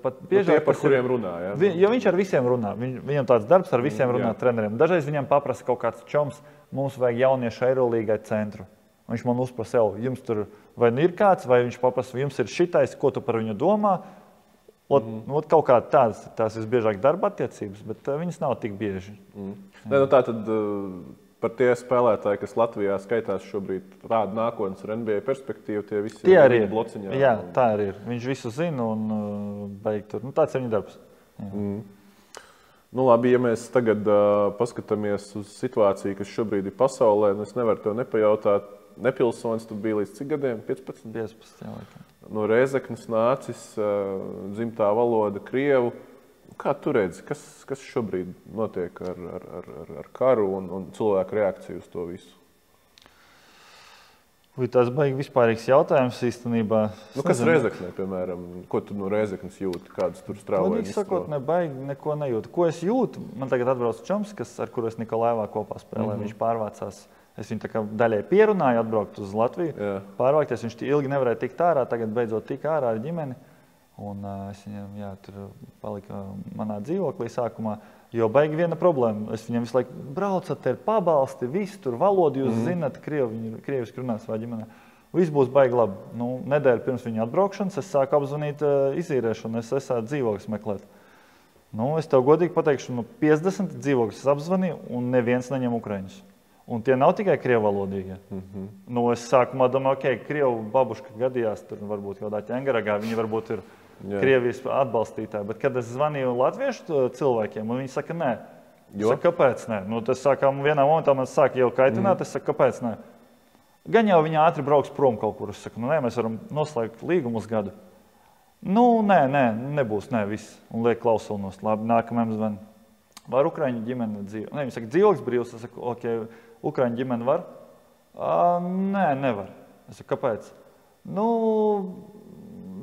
pat biežāk. Nu, tie, par kuriem runā. Ja? Vi, jo viņš ar visiem runā. Viņ, viņam tāds darbs ar visiem mm, runā treneriem. Dažreiz viņam paprasa kaut kāds čoms, mums vajag jauniešu aerolīgai centru. Viņš man uzprasa, jau, jums tur vai nu ir kāds, vai viņš paprasa, jums ir šitais, ko tu par viņu domā. Ot, mm. ot, kaut kā tādas, tās visbiežāk darba attiecības, bet uh, viņas nav tik bieži. Mm. Ne, nu, tā tad uh, par tie spēlētāji, kas Latvijā skaitās šobrīd, rāda nākotnes ar NBA perspektīvu, tie visi tie ir blociņā. Jā, tā arī ir. Viņš visu zina un uh, beig tur. Nu, tāds ir viņa darbs. Jā. Mm. Nu, labi, ja mēs tagad uh, paskatāmies uz situāciju, kas šobrīd ir pasaulē, nu es nevaru to nepajautāt nepilsonis, tu biji līdz cik gadiem? 15. 15 jā, laikam. no Reizeknas nācis, dzimtā valoda, krievu. Kā tu redzi, kas, kas šobrīd notiek ar, ar, ar, ar karu un, un cilvēku reakciju uz to visu? Vai tas beigas vispārīgs jautājums īstenībā? Nu, kas ir Reizekne, piemēram? Ko tu no Reizeknas jūti? Kādas tur strāvojas? Es sakot, ne baigi neko nejūtu. Ko es jūtu? Man tagad atbrauc čoms, kas, ar kuru es Nikolaevā kopā spēlēju. Mm -hmm. Viņš pārvācās Es viņu daļai pierunāju, atbraukt uz Latviju, Jā. pārvākties. Viņš ilgi nevarēja tikt ārā, tagad beidzot tika ārā ar ģimeni. Un, uh, es viņam jā, tur paliku manā dzīvoklī sākumā. Jo baigi viena problēma. Es viņam visu laiku braucu, te ir pabalsti, viss tur valodu jūs mm. zinat, krievi, krieviski runā savā ģimenē. Viss būs baigi labi. Nu, nedēļa pirms viņa atbraukšanas es sāku apzvanīt uh, izīrēšanu, es esmu dzīvoklis meklēt. Nu, es tev godīgi pateikšu, nu, 50 dzīvokļus apzvanīju un neviens neņem ukraiņus. Un tie nav tikai krievu valodīgie. Mm -hmm. nu, es sākumā domāju, ka okay, krievu babuška gadījās tur varbūt kaut kādā ķēngaragā. Viņi varbūt ir Jā. Krievijas atbalstītāji. Bet, kad es zvanīju latviešu cilvēkiem, viņi saka, nē. Es saku, kāpēc? Nē? Nu, tas sākām vienā momentā man sāk jau kaitināt. Mm. Es saku, kāpēc? Nē? Gan jau viņi ātri brauks prom kaut kur. Es saku, nu, nē, mēs varam noslēgt līgumu uz gadu. Nu, nē, nē, nebūs, nē, viss. Un liek klausulis, labi, nākamajam zvanam. Var Ukrāņu ģimene dzīvot? Nē, viņi saka, dzīvoklis brīvs. Es saku, ok, Ukrāņu ģimene var? Uh, nē, nevar. Es saku, kāpēc? Nu,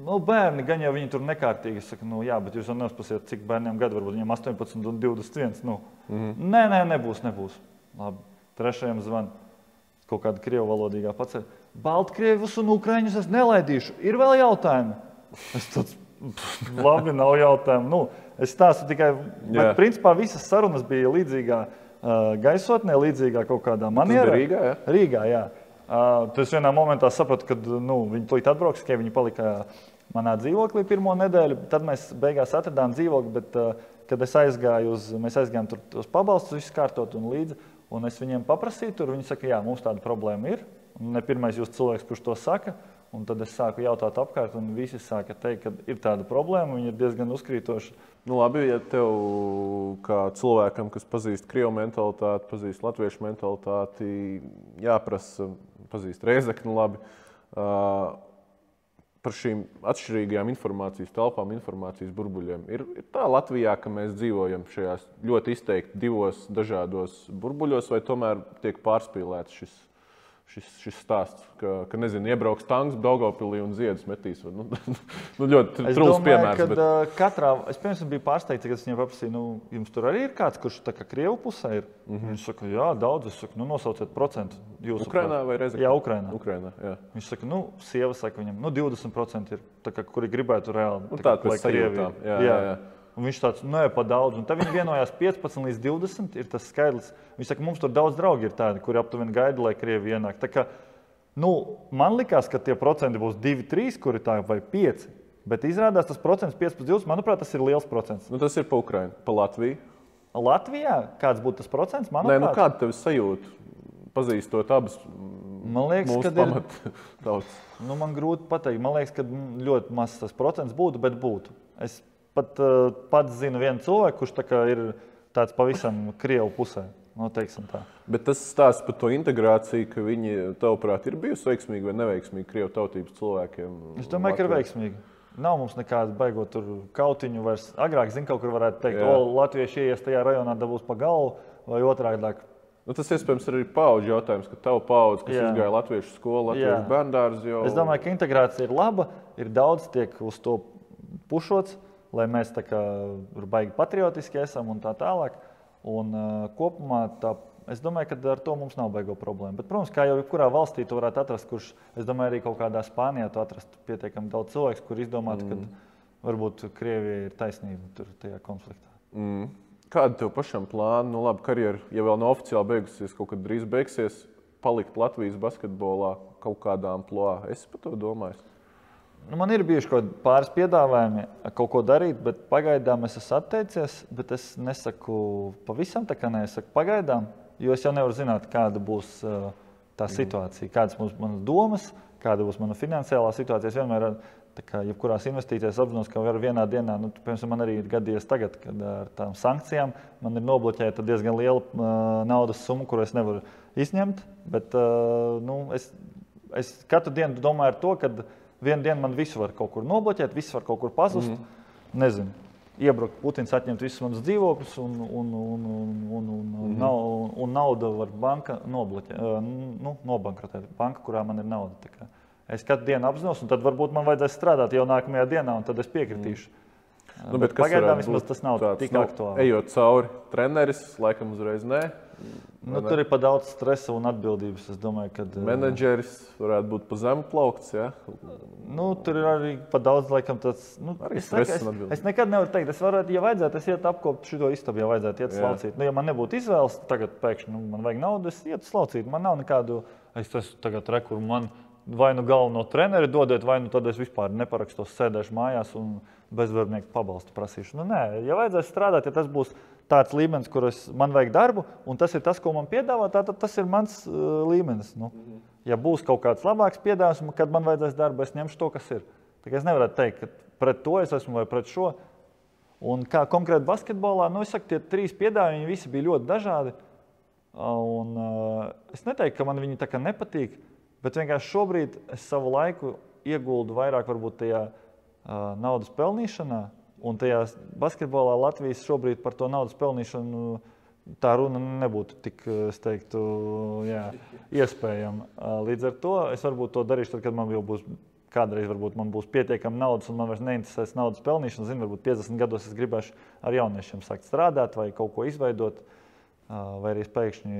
nu, bērni gan jau viņi tur nekārtīgi. Es saku, nu, jā, bet jūs jau neuzprasiet, cik bērniem gadu, varbūt viņiem 18 un 21. Nu. Mm. Nē, nē, nebūs, nebūs. Labi, trešajam zvan. Kaut kāda krievu valodīgā paceļ. Baltkrievus un ukrāņus es nelaidīšu. Ir vēl jautājumi? Es tāds, labi, nav jautājumu. Nu, es stāstu tikai, bet principā visas sarunas bija līdzīgā gaisotnē, līdzīgā kaut kādā manierā. Rīgā, jā. Rīgā, jā. Tas vienā momentā sapratu, ka nu, viņi tulīt atbrauks, ka viņi palika manā dzīvoklī pirmo nedēļu. Tad mēs beigās atradām dzīvokli, bet uh, kad es aizgāju uz, mēs aizgājām tur uz pabalstus, visu kārtot un līdzi. Un es viņiem paprasīju, tur viņi saka, jā, mums tāda problēma ir. Ne pirmais jūs cilvēks, kurš to saka. Un tad es sāku jautāt apkārt, un visi sāka teikt, ka ir tāda problēma. Viņi ir diezgan uzkrītoši. Nu, labi, ja tev kā cilvēkam, kas pazīst krievu mentalitāti, pazīst latviešu mentalitāti, jāprasa, pazīst reizekni labi. Uh, par šīm atšķirīgajām informācijas telpām, informācijas burbuļiem. Ir, ir tā Latvijā, ka mēs dzīvojam šajās ļoti izteikti divos dažādos burbuļos, vai tomēr tiek pārspīlēts šis šis, šis stāsts, ka, ka nezinu, iebrauks tanks Daugopilī un ziedus metīs. Nu, nu, ļoti trūls piemērs. Kad, bet... katrā, es piemēram biju pārsteigts, kad es viņam paprasīju, nu, jums tur arī ir kāds, kurš tā kā Krievu pusē ir. Mm -hmm. Viņš saka, jā, daudz. Es saku, nu, nosauciet procentu. Jūs Ukrainā vai reizē? Jā, Ukrainā. Ukrainā jā. Viņš saka, nu, sieva saka viņam, nu, 20% ir, tā kā, kuri gribētu reāli. Nu, tā, tā, tā, tā, jā, jā. jā. jā. Un viņš tāds - nē, pa daudz. Un tad viņi vienojās 15 līdz 20. Ir tas skaidrs. Viņš saka, mums tur daudz draugi ir tādi, kuri aptuveni gaida, lai krievi ienāk. Kā, nu, man likās, ka tie procenti būs 2, 3, kuri tā vai 5. Bet izrādās tas procents 5 līdz 20. Manuprāt, tas ir liels procents. Nu, tas ir pa Ukraiņu, pa Latviju. Latvijā kāds būtu tas procents? Manuprāt? Nē, nu, kāda tev sajūta? Pazīstot abas. Man liekas, ka ir. Nu, man grūti pateikt. Man liekas, ka ļoti mazs tas procents būtu, bet būtu. Es pat uh, pats zinu vienu cilvēku, kurš tā ir tāds pavisam krievu pusē. No, nu, Bet tas stāsta par to integrāciju, ka viņi, tavuprāt, ir bijusi veiksmīga vai neveiksmīga krievu tautības cilvēkiem. Es domāju, Latvijā. ka ir veiksmīga. Nav mums nekāda baigot kautiņu. Vairs. Agrāk, zinu, kaut kur varētu teikt, ka Latvieši ieies tajā rajonā, dabūs pa galvu vai otrādi. Nu, tas iespējams ir arī paudžu jautājums, ka tava paudze, kas Jā. izgāja latviešu skolu, latviešu bērnu jau... Es domāju, ka integrācija ir laba, ir daudz tiek uz to pušots, lai mēs tā kā baigi patriotiski esam un tā tālāk. Un, uh, kopumā tā, es domāju, ka ar to mums nav beigo problēma. Bet, protams, kā jau jebkurā valstī, tu varētu atrast, kurš, es domāju, arī kaut kādā Spānijā tu atrast pietiekami daudz cilvēku, kur izdomāt, mm. ka varbūt Krievija ir taisnība tur tajā konfliktā. Mm. Kāda tev pašam plāna? Nu, labi, karjera, ja vēl nav oficiāli beigusies, kaut kad drīz beigsies, palikt Latvijas basketbolā kaut kādā amplitūnā. Es par to domāju. Nu, man ir bijuši kaut pāris piedāvājumi kaut ko darīt, bet pagaidām es esmu atteicies. Bet es nesaku pavisam tā, kā nē, es saku pagaidām, jo es jau nevaru zināt, kāda būs uh, tā situācija, kādas būs manas domas, kāda būs mana finansiālā situācija. Es vienmēr Kā, jebkurās investīcijās apzinos, ka var vienā dienā, nu, piemēram, man arī ir gadījies tagad, kad ar tām sankcijām man ir nobloķēta diezgan liela uh, naudas summa, kuru es nevaru izņemt. Bet uh, nu, es, es katru dienu domāju par to, ka vienā dienā man visu var kaut kur nobloķēt, viss var kaut kur pazust. Mm -hmm. Nezinu. Iebrukt Putins, atņemt visus manus dzīvokļus, un, un, un, un, un, un, mm -hmm. un, un naudu var banka nobloķēt, uh, nu, nobankrotēt. Banka, kurā man ir nauda. Es katru dienu apzinos, un tad varbūt man vajadzēs strādāt jau nākamajā dienā, un tad es piekritīšu. Mm. Nu, bet pagaidām vismaz tas nav tāds, tik nu, aktuāli. Ejot cauri, treneris laikam uzreiz nē. Nu, tur ir pa daudz stresa un atbildības. Es domāju, ka. Menedžeris varētu būt pa zemu plaukts. Ja? Nu, tur ir arī pa daudz, laikam, tāds. Nu, es, ne, es, es nekad nevaru teikt, es varētu, ja vajadzētu, es ietu apkopot šo istabu, ja vajadzētu iet slaucīt. Nu, ja man nebūtu izvēles, tagad pēkšņi nu, man vajag naudu, es ietu slaucīt. Man nav nekādu, es esmu tagad rekur, man vai nu galveno treneri dodiet, vai nu tad es vispār neparakstos, sēdēšu mājās un bezdarbnieku pabalstu prasīšu. Nu, nē, ja vajadzēs strādāt, ja tas būs tāds līmenis, kur es, man vajag darbu, un tas ir tas, ko man piedāvā, tad tas ir mans uh, līmenis. Nu, ja būs kaut kāds labāks piedāvājums, kad man vajadzēs darbu, es ņemšu to, kas ir. Es nevaru teikt, ka pret to es esmu vai pret šo. Un kā konkrēti basketbolā, nu, es saku, tie trīs piedāvājumi visi bija ļoti dažādi. Un, uh, es neteiktu, ka man viņi tā kā nepatīk. Bet vienkārši šobrīd es savu laiku ieguldu vairāk varbūt tajā uh, naudas pelnīšanā. Un tajā basketbolā Latvijas šobrīd par to naudas pelnīšanu tā runa nebūtu tik teiktu, jā, iespējama. Līdz ar to es varbūt to darīšu, tad, kad man jau būs kādreiz varbūt man būs pietiekami naudas, un man vairs neinteresēs naudas pelnīšana. Zinu, varbūt 50 gados es gribēšu ar jauniešiem sākt strādāt vai kaut ko izveidot. Uh, Vai arī pēkšņi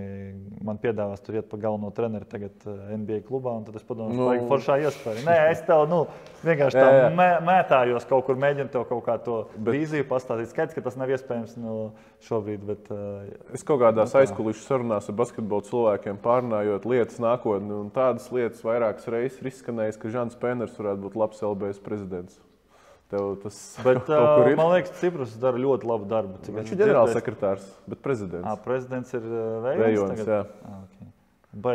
man piedāvās tur iet pa galveno treneru tagad NBA klubā, un tad es padomāju, nu, ka foršā iespēja. Nē, es tev nu, vienkārši tā mē, mētājos kaut kur, mēģinu tev kaut kā to bet, vīziju pastāstīt. Skaidrs, ka tas nav iespējams nu, šobrīd. Bet, es kaut kādās nu, aizkulisku sarunās ar basketbolu cilvēkiem pārnājot lietas nākotni, un tādas lietas vairākas reizes izskanējis, ka Žants Pēners varētu būt labs LBS prezidents. Tev tas bet, uh, ir. Man liekas, Ciprus dara ļoti labu darbu. Viņš ir ģenerālsekretārs, bet prezidents. À, prezidents ir Vējons. Jā, ah, okay.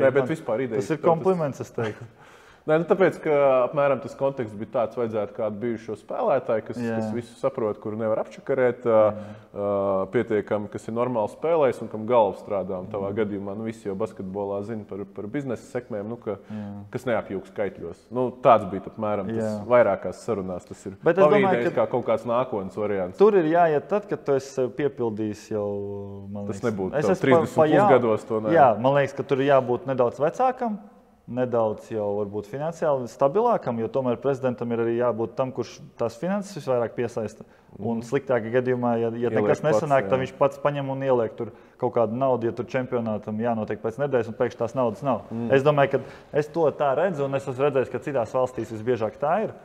Nē, bet vispār ideja. Tas ir kompliments, es teiktu. Nē, nu, tāpēc, ka apmēram tas konteksts bija tāds, vajadzētu kādu bijušo spēlētāju, kas, Jā. kas visu saprot, kuru nevar apčakarēt, uh, pietiekami, kas ir normāli spēlējis un kam galva strādā. Un tavā Jā. gadījumā nu, visi jau basketbolā zina par, par biznesa sekmēm, nu, ka, Jā. kas neapjūg skaitļos. Nu, tāds bija apmēram tas Jā. vairākās sarunās. Tas ir domāju, ka... kā kaut kāds nākotnes variants. Tur ir jāiet tad, kad tu esi piepildījis jau. Liekas, tas nebūtu. Es esmu 30 pa, pa, jā, gados to nevaru. Jā, man liekas, ka tur ir jābūt nedaudz vecākam nedaudz jau varbūt finansiāli stabilākam, jo tomēr prezidentam ir arī jābūt tam, kurš tās finanses visvairāk piesaista. Mm. Un sliktākā gadījumā, ja, ja nekas nesanāk, tad viņš pats paņem un ieliek tur kaut kādu naudu, ja tur čempionātam jānotiek pēc nedēļas, un pēkšņi tās naudas nav. Mm. Es domāju, ka es to tā redzu, un es esmu redzējis, ka citās valstīs visbiežāk tā ir.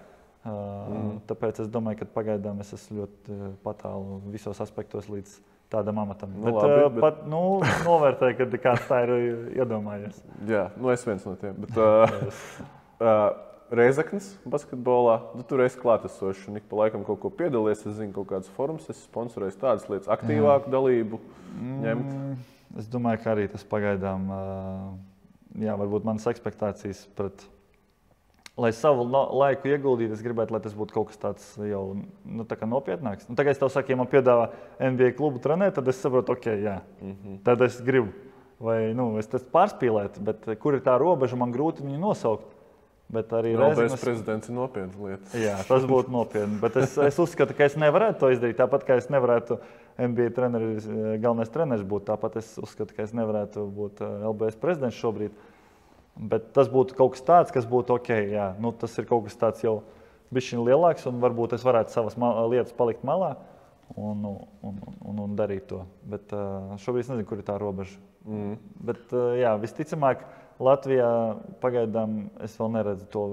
Mm. Tāpēc es domāju, ka pagaidām es esmu ļoti patālu visos aspektos līdz tādam amatam. Nu, bet, labi, uh, bet... Pat nu, novērtēju, ka kāds tā ir iedomājies. Jā, nu es viens no tiem. Bet, uh, uh, Reizeknas basketbolā, nu, tur es klātesošs un ik pa laikam kaut ko piedalījies. Es zinu, kaut kādas formas, es sponsorēju tādas lietas, aktīvāku jā. dalību ņemt. Mm, es domāju, ka arī tas pagaidām, jā, varbūt manas expectācijas pret lai savu laiku ieguldītu, es gribētu, lai tas būtu kaut kas tāds jau nu, tā nopietnāks. Nu, tagad es tev saku, ja man piedāvā NBA klubu trenēt, tad es saprotu, ok, jā, mm -hmm. tad es gribu. Vai nu, es tas pārspīlētu, bet kur ir tā robeža, man grūti viņu nosaukt. Bet arī Rezignas prezidents ir nopietnas lietas. Jā, tas būtu nopietni. Bet es, es uzskatu, ka es nevarētu to izdarīt. Tāpat kā es nevarētu NBA treneris, galvenais treneris būt, tāpat es uzskatu, ka es nevarētu būt eh, LBS prezidents šobrīd. Bet tas būtu kaut kas tāds, kas būtu ok. Jā, nu, tas ir kaut kas tāds jau bišķiņ lielāks, un varbūt es varētu savas lietas palikt malā un, un, un, un darīt to. Bet uh, šobrīd es nezinu, kur ir tā robeža. Mm. Bet, uh, jā, visticamāk, Latvijā pagaidām es vēl neredzu to,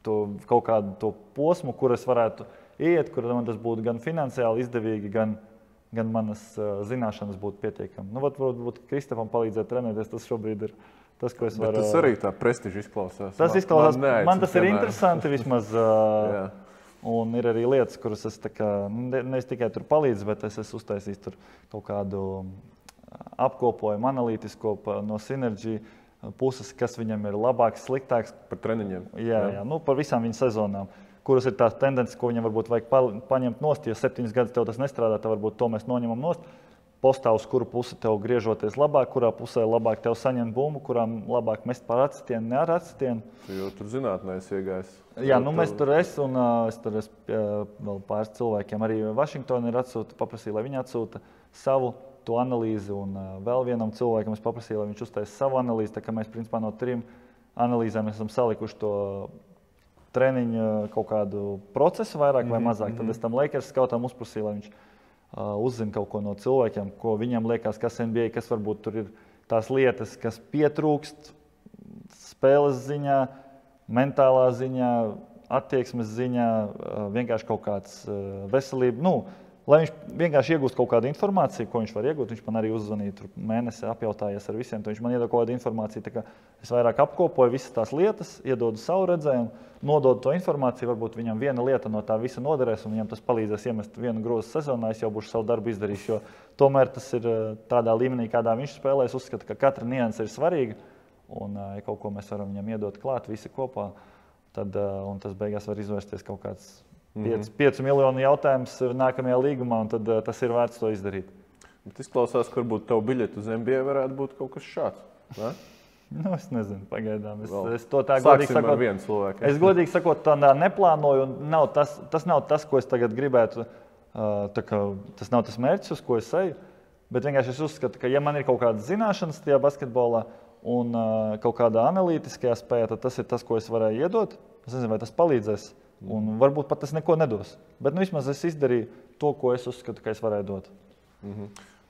to kaut kādu to posmu, kur es varētu iet, kur man tas būtu gan finansiāli izdevīgi, gan, gan manas uh, zināšanas būtu pietiekamas. Nu, vat, varbūt Kristofam palīdzēt trenēties, tas šobrīd ir tas, ko es Bet varu. tas arī tā prestiži izklausās. Tas izklausās, man neaicina, man tas ir interesanti vismaz. Uh, Jā. Un ir arī lietas, kuras es kā, nu, ne, nevis tikai tur palīdzu, bet es esmu uztaisījis kaut kādu apkopojumu, analītisko no sinerģiju puses, kas viņam ir labāks, sliktāks. Par treniņiem. Jā, jā. Nu, par visām viņa sezonām. Kuras ir tās tendences, ko viņam varbūt vajag pa- paņemt nost. Ja septiņas gadus tev tas nestrādā, tad varbūt to mēs noņemam nost. Postā, uz kuru pusi tev griežoties labāk, kurā pusē labāk tev saņemt bumbu, kurām labāk mest par atsitienu, ne ar atsitienu. Tu jau tur zinātnē esi iegājis. Jā, nu, mēs tur esam, un uh, es tur esmu uh, vēl pāris cilvēkiem. Arī Vašingtonā ir atsūta, paprasīja, lai viņi atsūta savu to analīzi, un uh, vēl vienam cilvēkam es paprasīju, lai viņš uztaisītu savu analīzi. Tā kā mēs principā no trim analīzēm esam salikuši to treniņu kaut kādu procesu, vairāk vai mazāk. Tad es tam Lakers skautam uzprasīju, lai viņš uh, uzzina kaut ko no cilvēkiem, ko viņam liekas, kas NBA, kas varbūt tur ir tās lietas, kas pietrūkst spēles ziņā, mentālā ziņā, attieksmes ziņā, vienkārši kaut kāds veselība. Nu, Lai viņš vienkārši iegūst kaut kādu informāciju, ko viņš var iegūt. Viņš man arī uzzvanīja, tur mēnesi apjautājies ar visiem. Viņš man iedod kaut kādu informāciju. Es vairāk apkopoju visas tās lietas, iedodu savu redzējumu, nododu to informāciju. Varbūt viņam viena lieta no tā visa noderēs, un viņam tas palīdzēs iemest vienu grozu sezonā. Es jau būšu savu darbu izdarījis. Jo tomēr tas ir uh, tādā līmenī, kādā viņš spēlē. Es uzskatu, ka katra nianse ir svarīga. Un, uh, ja kaut ko mēs varam viņam iedot klāt, visi kopā, tad uh, tas beigās var izvērsties kaut kāds 5, 5 miljonu jautājums nākamajā līgumā, un tad uh, tas ir vērts to izdarīt. Bet izklausās, ka varbūt tavu biļeti uz NBA varētu būt kaut kas šāds. Ne? Nu, es nezinu, pagaidām. Es, Vēl. es to tā godīgi sakot, vienu cilvēku. Es godīgi sakot, tā neplānoju. un Nav tas, tas nav tas, ko es tagad gribētu. Kā tas nav tas mērķis, uz ko es eju. Bet vienkārši es uzskatu, ka, ja man ir kaut kādas zināšanas tajā basketbolā un kaut kādā analītiskajā spējā, tad tas ir tas, ko es varēju iedot. Es nezinu, vai tas palīdzēs. Un varbūt pat tas neko nedos. Bet nu, vismaz es izdarīju to, ko es uzskatu, ka es varēju dot.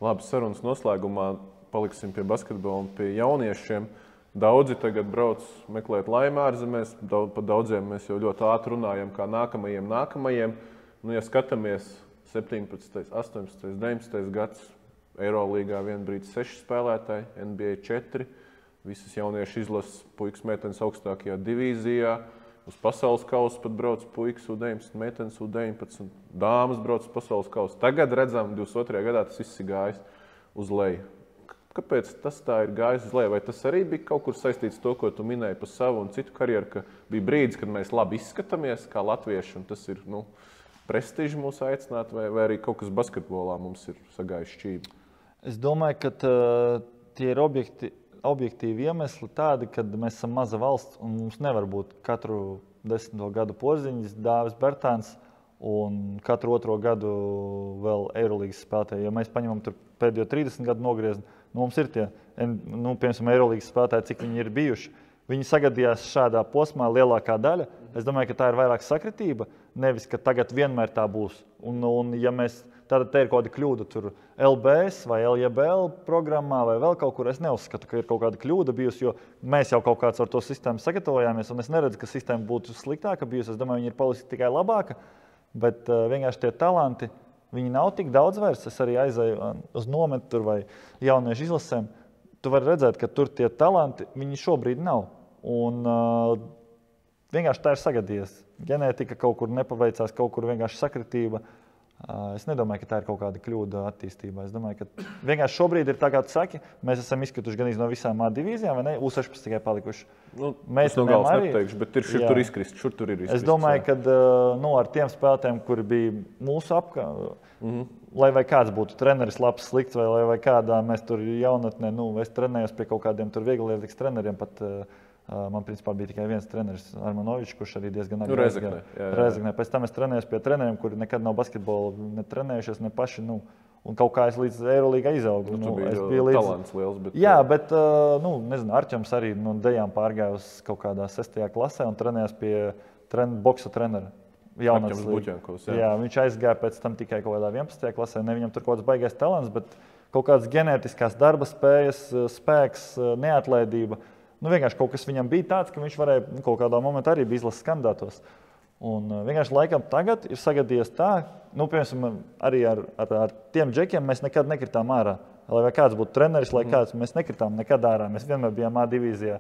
Labi, sarunas noslēgumā paliksim pie basketbola un pie jauniešiem. Daudzi tagad brauc meklēt laimi ārzemēs. Daudz, par daudziem mēs jau ļoti ātri runājam, kā nākamajiem, nākamajiem. Nu, ja skatāmies 17, 18, 19 gads, Eirolandā vienā brīdī 6 spēlētāji, NBA 4. Visas jauniešu izlases puikas meitenes augstākajā divīzijā. Uz pasaules kausa pat brauc puikas U-19, meitenes U-19, dāmas brauc uz pasaules kausa. Tagad redzam, 22. gadā tas viss ir gājis uz leju. Kāpēc tas tā ir gājis uz leju? Vai tas arī bija kaut kur saistīts ar to, ko tu minēji par savu un citu karjeru, ka bija brīdis, kad mēs labi izskatāmies kā latvieši, un tas ir nu, prestiži mūs aicināt, vai, vai arī kaut kas basketbolā mums ir sagājis šķīvi? Es domāju, ka tā, tie ir objekti, objektīvi iemesli tādi, ka mēs esam maza valsts un mums nevar būt katru desmito gadu porziņš, Dāvis Bertāns un katru otro gadu vēl Eirolandes spēlētāji. Ja mēs paņemam pēdējo 30 gadu nogriezni, nu, mums ir tie, nu, piemēram, Eirolandes spēlētāji, cik viņi ir bijuši. Viņi sagadījās šādā posmā lielākā daļa. Es domāju, ka tā ir vairāk sakritība, nevis ka tagad vienmēr tā būs. Un, un ja mēs Tātad te ir kaut kāda kļūda tur LBS vai LJBL programmā vai vēl kaut kur. Es neuzskatu, ka ir kaut kāda kļūda bijusi, jo mēs jau kaut kādā ar to sistēmu sagatavojāmies. un Es neredzu, ka sistēma būtu sliktāka bijusi. Es domāju, viņa ir palikusi tikai labāka. Bet uh, vienkārši tie talanti, viņi nav tik daudz vairs. Es arī aizēju uh, uz nometni vai jauniešu izlasēm. Tu vari redzēt, ka tur tie talanti, viņi šobrīd nav. Un, uh, vienkārši tā ir sagadījies. Ģenētika kaut kur nepaveicās, kaut kur vienkārši sakritība. Es nedomāju, ka tā ir kaut kāda kļūda attīstībā. Es domāju, ka vienkārši šobrīd ir tā, kā tu saki, mēs esam izkrituši gan no visām A divīzijām, vai ne? U16 tikai palikuši. Nu, Mēs es no arī- neteikšu, bet ir šur Jā. tur izkrist, šur tur ir izkrist. Es domāju, ka nu, ar tiem spēlētājiem, kuri bija mūsu apgabalā, mm -hmm. lai vai kāds būtu treneris, labs, slikts, vai, lai vai kādā mēs tur jaunatnē, nu, es trenējos pie kaut kādiem tur vieglietīgiem treneriem, pat uh, Man principā bija tikai viens treneris, Armanovičs, kurš arī diezgan nu, Rezeknē. Rezeknē. Pēc tam es trenējos pie treneriem, kuri nekad nav basketbolu ne trenējušies, ne paši. Nu, Un kaut kā es līdz Eirolandā izaugu. Nu, nu, es biju līdz... talants liels. Bet... Jā, bet nu, Arčuns arī no nu, dejām pārgāja uz kaut kādā sestajā klasē un trenējās pie tren boksa trenera. Jaunais Buļbuļsaktas. Jā. jā, viņš aizgāja pēc tam tikai kaut kādā 11. klasē. Ne viņam tur kaut kāds baigais talants, bet kaut kādas ģenētiskās darba spējas, spēks, neatlaidība. Nu, vienkārši kaut kas viņam bija tāds, ka viņš varēja nu, kaut kādā momentā arī būt izlases kandidātos. Un vienkārši laikam tagad ir sagadījies tā, nu, piemēram, arī ar, ar, ar tiem džekiem mēs nekad nekritām ārā. Lai kāds būtu treneris, lai mhm. kāds mēs nekritām nekad ārā. Mēs vienmēr bijām A divīzijā.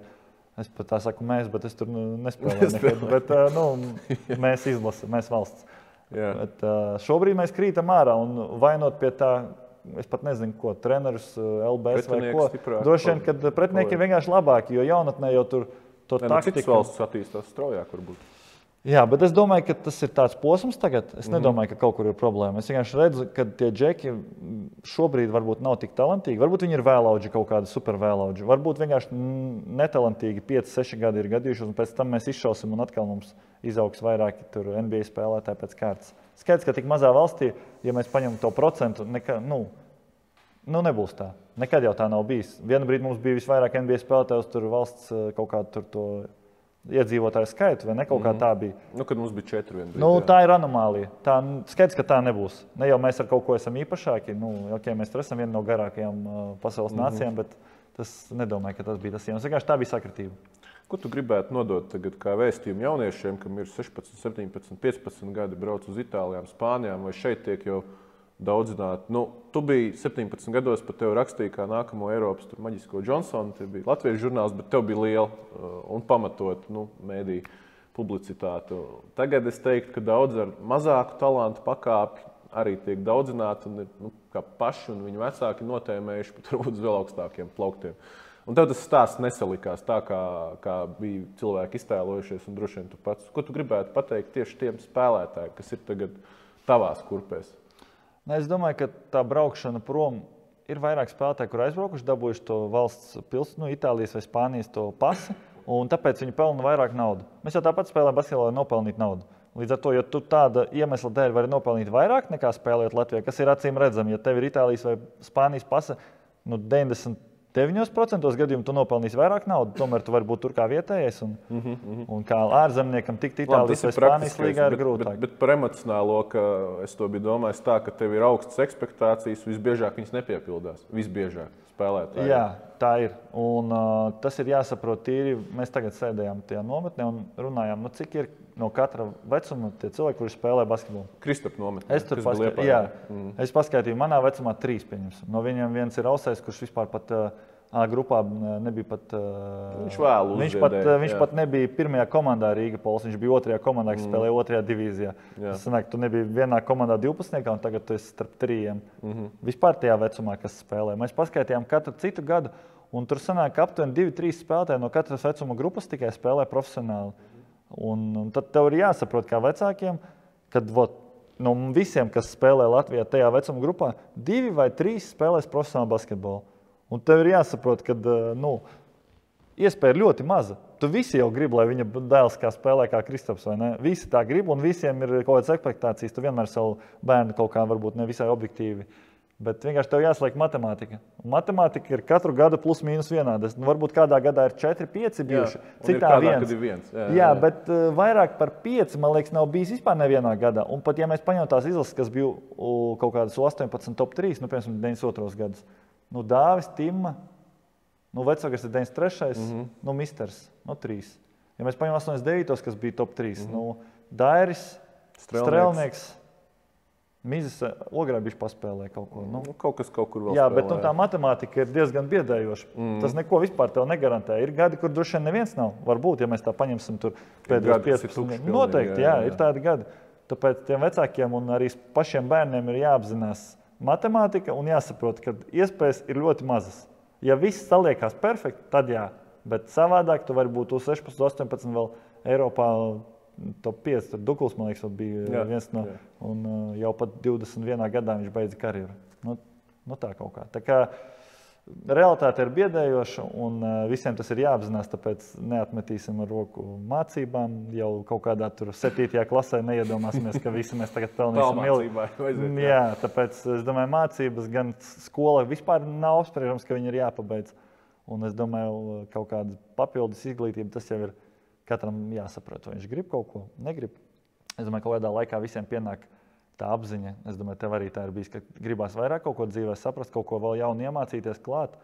Es pat tā saku, mēs, bet es tur nu, nespēlēju. Nekad, bet, nu, mēs izlasām, mēs valsts. Bet, šobrīd mēs krītam ārā un vainot pie tā, es pat nezinu, ko treneris, LBS vai ko. Droši vien, ka pretinieki ir vienkārši labāki, jo jaunatnē jau tur to taktiku. Cits valsts attīstās straujāk varbūt. Jā, bet es domāju, ka tas ir tāds posms tagad. Es -hmm. nedomāju, ka kaut kur ir problēma. Es vienkārši redzu, ka tie džeki šobrīd varbūt nav tik talantīgi. Varbūt viņi ir vēlauģi, kaut kādi supervēlauģi. Varbūt vienkārši netalantīgi 5, 6 gadi ir gadījušies, un pēc tam mēs izšausim, un atkal mums izaugs vairāki NBA spēlētāji pēc kārtas. Skaidrs, ka tik mazā valstī, ja mēs paņemam to procentu, nekā, nu, nu, nebūs tā. Nekad jau tā nav bijis. Vienu brīdi mums bija visvairāk NBA spēlētāju, tur valsts eh, kaut kādu tur to iedzīvotāju skaitu, vai ne? Kaut kā mhm. tā bija. Nu, kad mums bija četri vienbrīd, nu, tā ir anomālija. Tā skaidrs, ka tā nebūs. Ne jau mēs ar kaut ko esam īpašāki. Nu, okay, mēs esam viena no garākajām uh, pasaules mm -hmm. nācijām, bet tas nedomāju, ka tas bija tas iemesls. Vienkārši tā bija sakritība. Ko tu gribētu nodot tagad kā vēstījumu jauniešiem, kam ir 16, 17, 15 gadi, brauc uz Itālijām, Spānijām vai šeit tiek jau daudzināt. Nu, tu biji 17 gados, pat tevi rakstīja kā nākamo Eiropas maģisko Johnsonu. Tas bija Latvijas žurnāls, bet tev bija liela uh, un pamatot nu, mēdīju publicitāte. Tagad es teiktu, ka daudz ar mazāku talantu pakāpi arī tiek daudzināti un ir nu, paši un viņu vecāki notēmējuši pat varbūt uz vēl augstākiem plauktiem. Un tev tas stāsts nesalikās tā, kā, kā bija cilvēki iztēlojušies. Droši vien tu pats, ko tu gribētu pateikt tieši tiem spēlētājiem, kas ir tagad tavās kurpēs? Ne, es domāju, ka tā braukšana prom ir vairāk spēlētāji, kur aizbraukuši, dabūjuši to valsts pilsētu, nu, Itālijas vai Spānijas pasi, un tāpēc viņi pelna vairāk naudas. Mēs jau tāpat spēlējam basketbolu, lai nopelnītu naudu. Līdz ar to, ja tu tāda iemesla dēļ vari nopelnīt vairāk nekā spēlēt Latvijā, kas ir acīm redzami, ja tev ir Itālijas vai Spānijas pasa, nu 90 9% gadījumu tu nopelnīsi vairāk naudas, tomēr tu vari būt tur kā vietējais. Un, mm -hmm. un kā ārzemniekam tikt Itālijas vai Spānijas līgā ir grūtāk. Bet, bet par emocionālo, ka es to biju domājis tā, ka tev ir augstas expectācijas, visbiežāk viņas nepiepildās. Visbiežāk spēlētāji. Jā, tā ir. Un, uh, tas ir jāsaprot tīri. Mēs tagad sēdējām tajā nometnē un runājām, nu, cik ir no katra vecuma tie cilvēki, kuriem spēlē basketbolu. Kristap nometnē. Es tur paskatījos, jā, mm. es paskatījos, manā vecumā trīs pieņems. No viņiem viens ir ausais, kurš vispār pat. Uh, A grupā nebija pat. Viņš vēlu viņš pat, viņš jā. pat nebija pirmajā komandā Rīga Pols. Viņš bija otrajā komandā, kas mm. spēlēja otrajā divīzijā. Jā. Tas sanāk, tu nebija vienā komandā 12. un tagad tu esi starp trījiem. Mm -hmm. Vispār tajā vecumā, kas spēlē. Mēs paskaidrojām katru citu gadu, un tur sanāk, ka aptuveni 2-3 spēlētāji no katras vecuma grupas tikai spēlē profesionāli. Un, un tad tev ir jāsaprot, kā vecākiem, kad vot, no visiem, kas spēlē Latvijā, tajā vecuma grupā, divi vai trīs spēlēs profesionālu basketbolu. Un tev ir jāsaprot, ka nu, iespēja ir ļoti maza. Tu visi jau gribi, lai viņa dēls kā spēlē kā Kristaps. Visi tā grib, un visiem ir kaut kādas expectācijas. Tu vienmēr savu bērnu kaut kā varbūt ne visai objektīvi uh, Bet vienkārši tev jāsliek matemātika. Matemātika ir katru gadu plus mīnus vienāda. Nu, varbūt kādā gadā ir 4, 5 bijuši, jā, citā viens. viens. Jā, jā, jā, bet uh, vairāk par 5 man liekas, nav bijis vispār nevienā gadā. Un pat ja mēs paņemam tās izlases, kas bija uh, kaut kādas 18, top 3, nu, piemēram, 92. gadus, nu, Dāvis, Timma, nu, vecākais ir 93. Mm -hmm. nu, Misters, nu, 3. Ja mēs paņemam 89. kas bija top 3, mm -hmm. nu, Dairis, Strelnieks. Strelnieks Mīzes eh, ogrā bija paspēlē kaut ko. Nu. Nu, kaut kas kaut kur vēl. Jā, spēlē. bet nu, tā matemātika ir diezgan biedējoša. Mm. Tas neko vispār tev negarantē. Ir gadi, kur droši vien neviens nav. Varbūt, ja mēs tā paņemsim pēdējos 15 gadus. Noteikti, jā, jā, jā, ir tādi gadi. Tāpēc tiem vecākiem un arī pašiem bērniem ir jāapzinās matemātika un jāsaprot, ka iespējas ir ļoti mazas. Ja viss saliekās perfekti, tad jā. Bet savādāk tu vari būt uz 16, 18 vēl Eiropā top 5. Tur Dukls, man liekas, bija jā, viens no. Jā. Un uh, jau pat 21 gadā viņš beidza karjeru. Nu, nu tā kaut kā. Tā kā realitāte ir biedējoša, un uh, visiem tas ir jāapzinās. Tāpēc neatmetīsim ar roku mācībām. Jau kaut kādā tur 7. klasē neiedomāsimies, ka visi mēs tagad pelnīsim milzīgu. Jā, tāpēc es domāju, mācības gan skola vispār nav apspriežams, ka viņi ir jāpabeidz. Un es domāju, kaut kāda papildus izglītība tas jau ir katram jāsaprot, vai viņš grib kaut ko, negrib. Es domāju, ka kādā laikā visiem pienāk tā apziņa. Es domāju, tev arī tā ir bijis, ka gribās vairāk kaut ko dzīvē saprast, kaut ko vēl jaunu iemācīties klāt.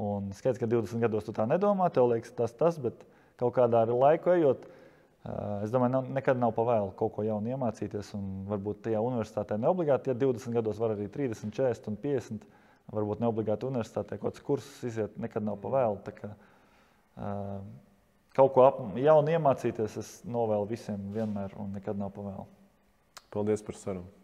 Un skaidrs, ka 20 gados tu tā nedomā, tev liekas tas, tas, bet kaut kādā laiku ejot, es domāju, nav, nekad nav pa vēlu kaut ko jaunu iemācīties. Un varbūt tajā universitātē neobligāti, ja 20 gados var arī 30, 40 un 50. Varbūt neobligāti universitātē kaut kāds kursus iziet, nekad nav pa vēlu. Kā, uh, kaut ko ap, jaunu iemācīties, es novēlu visiem vienmēr un nekad nav pa vēlu. Paldies par sarunu!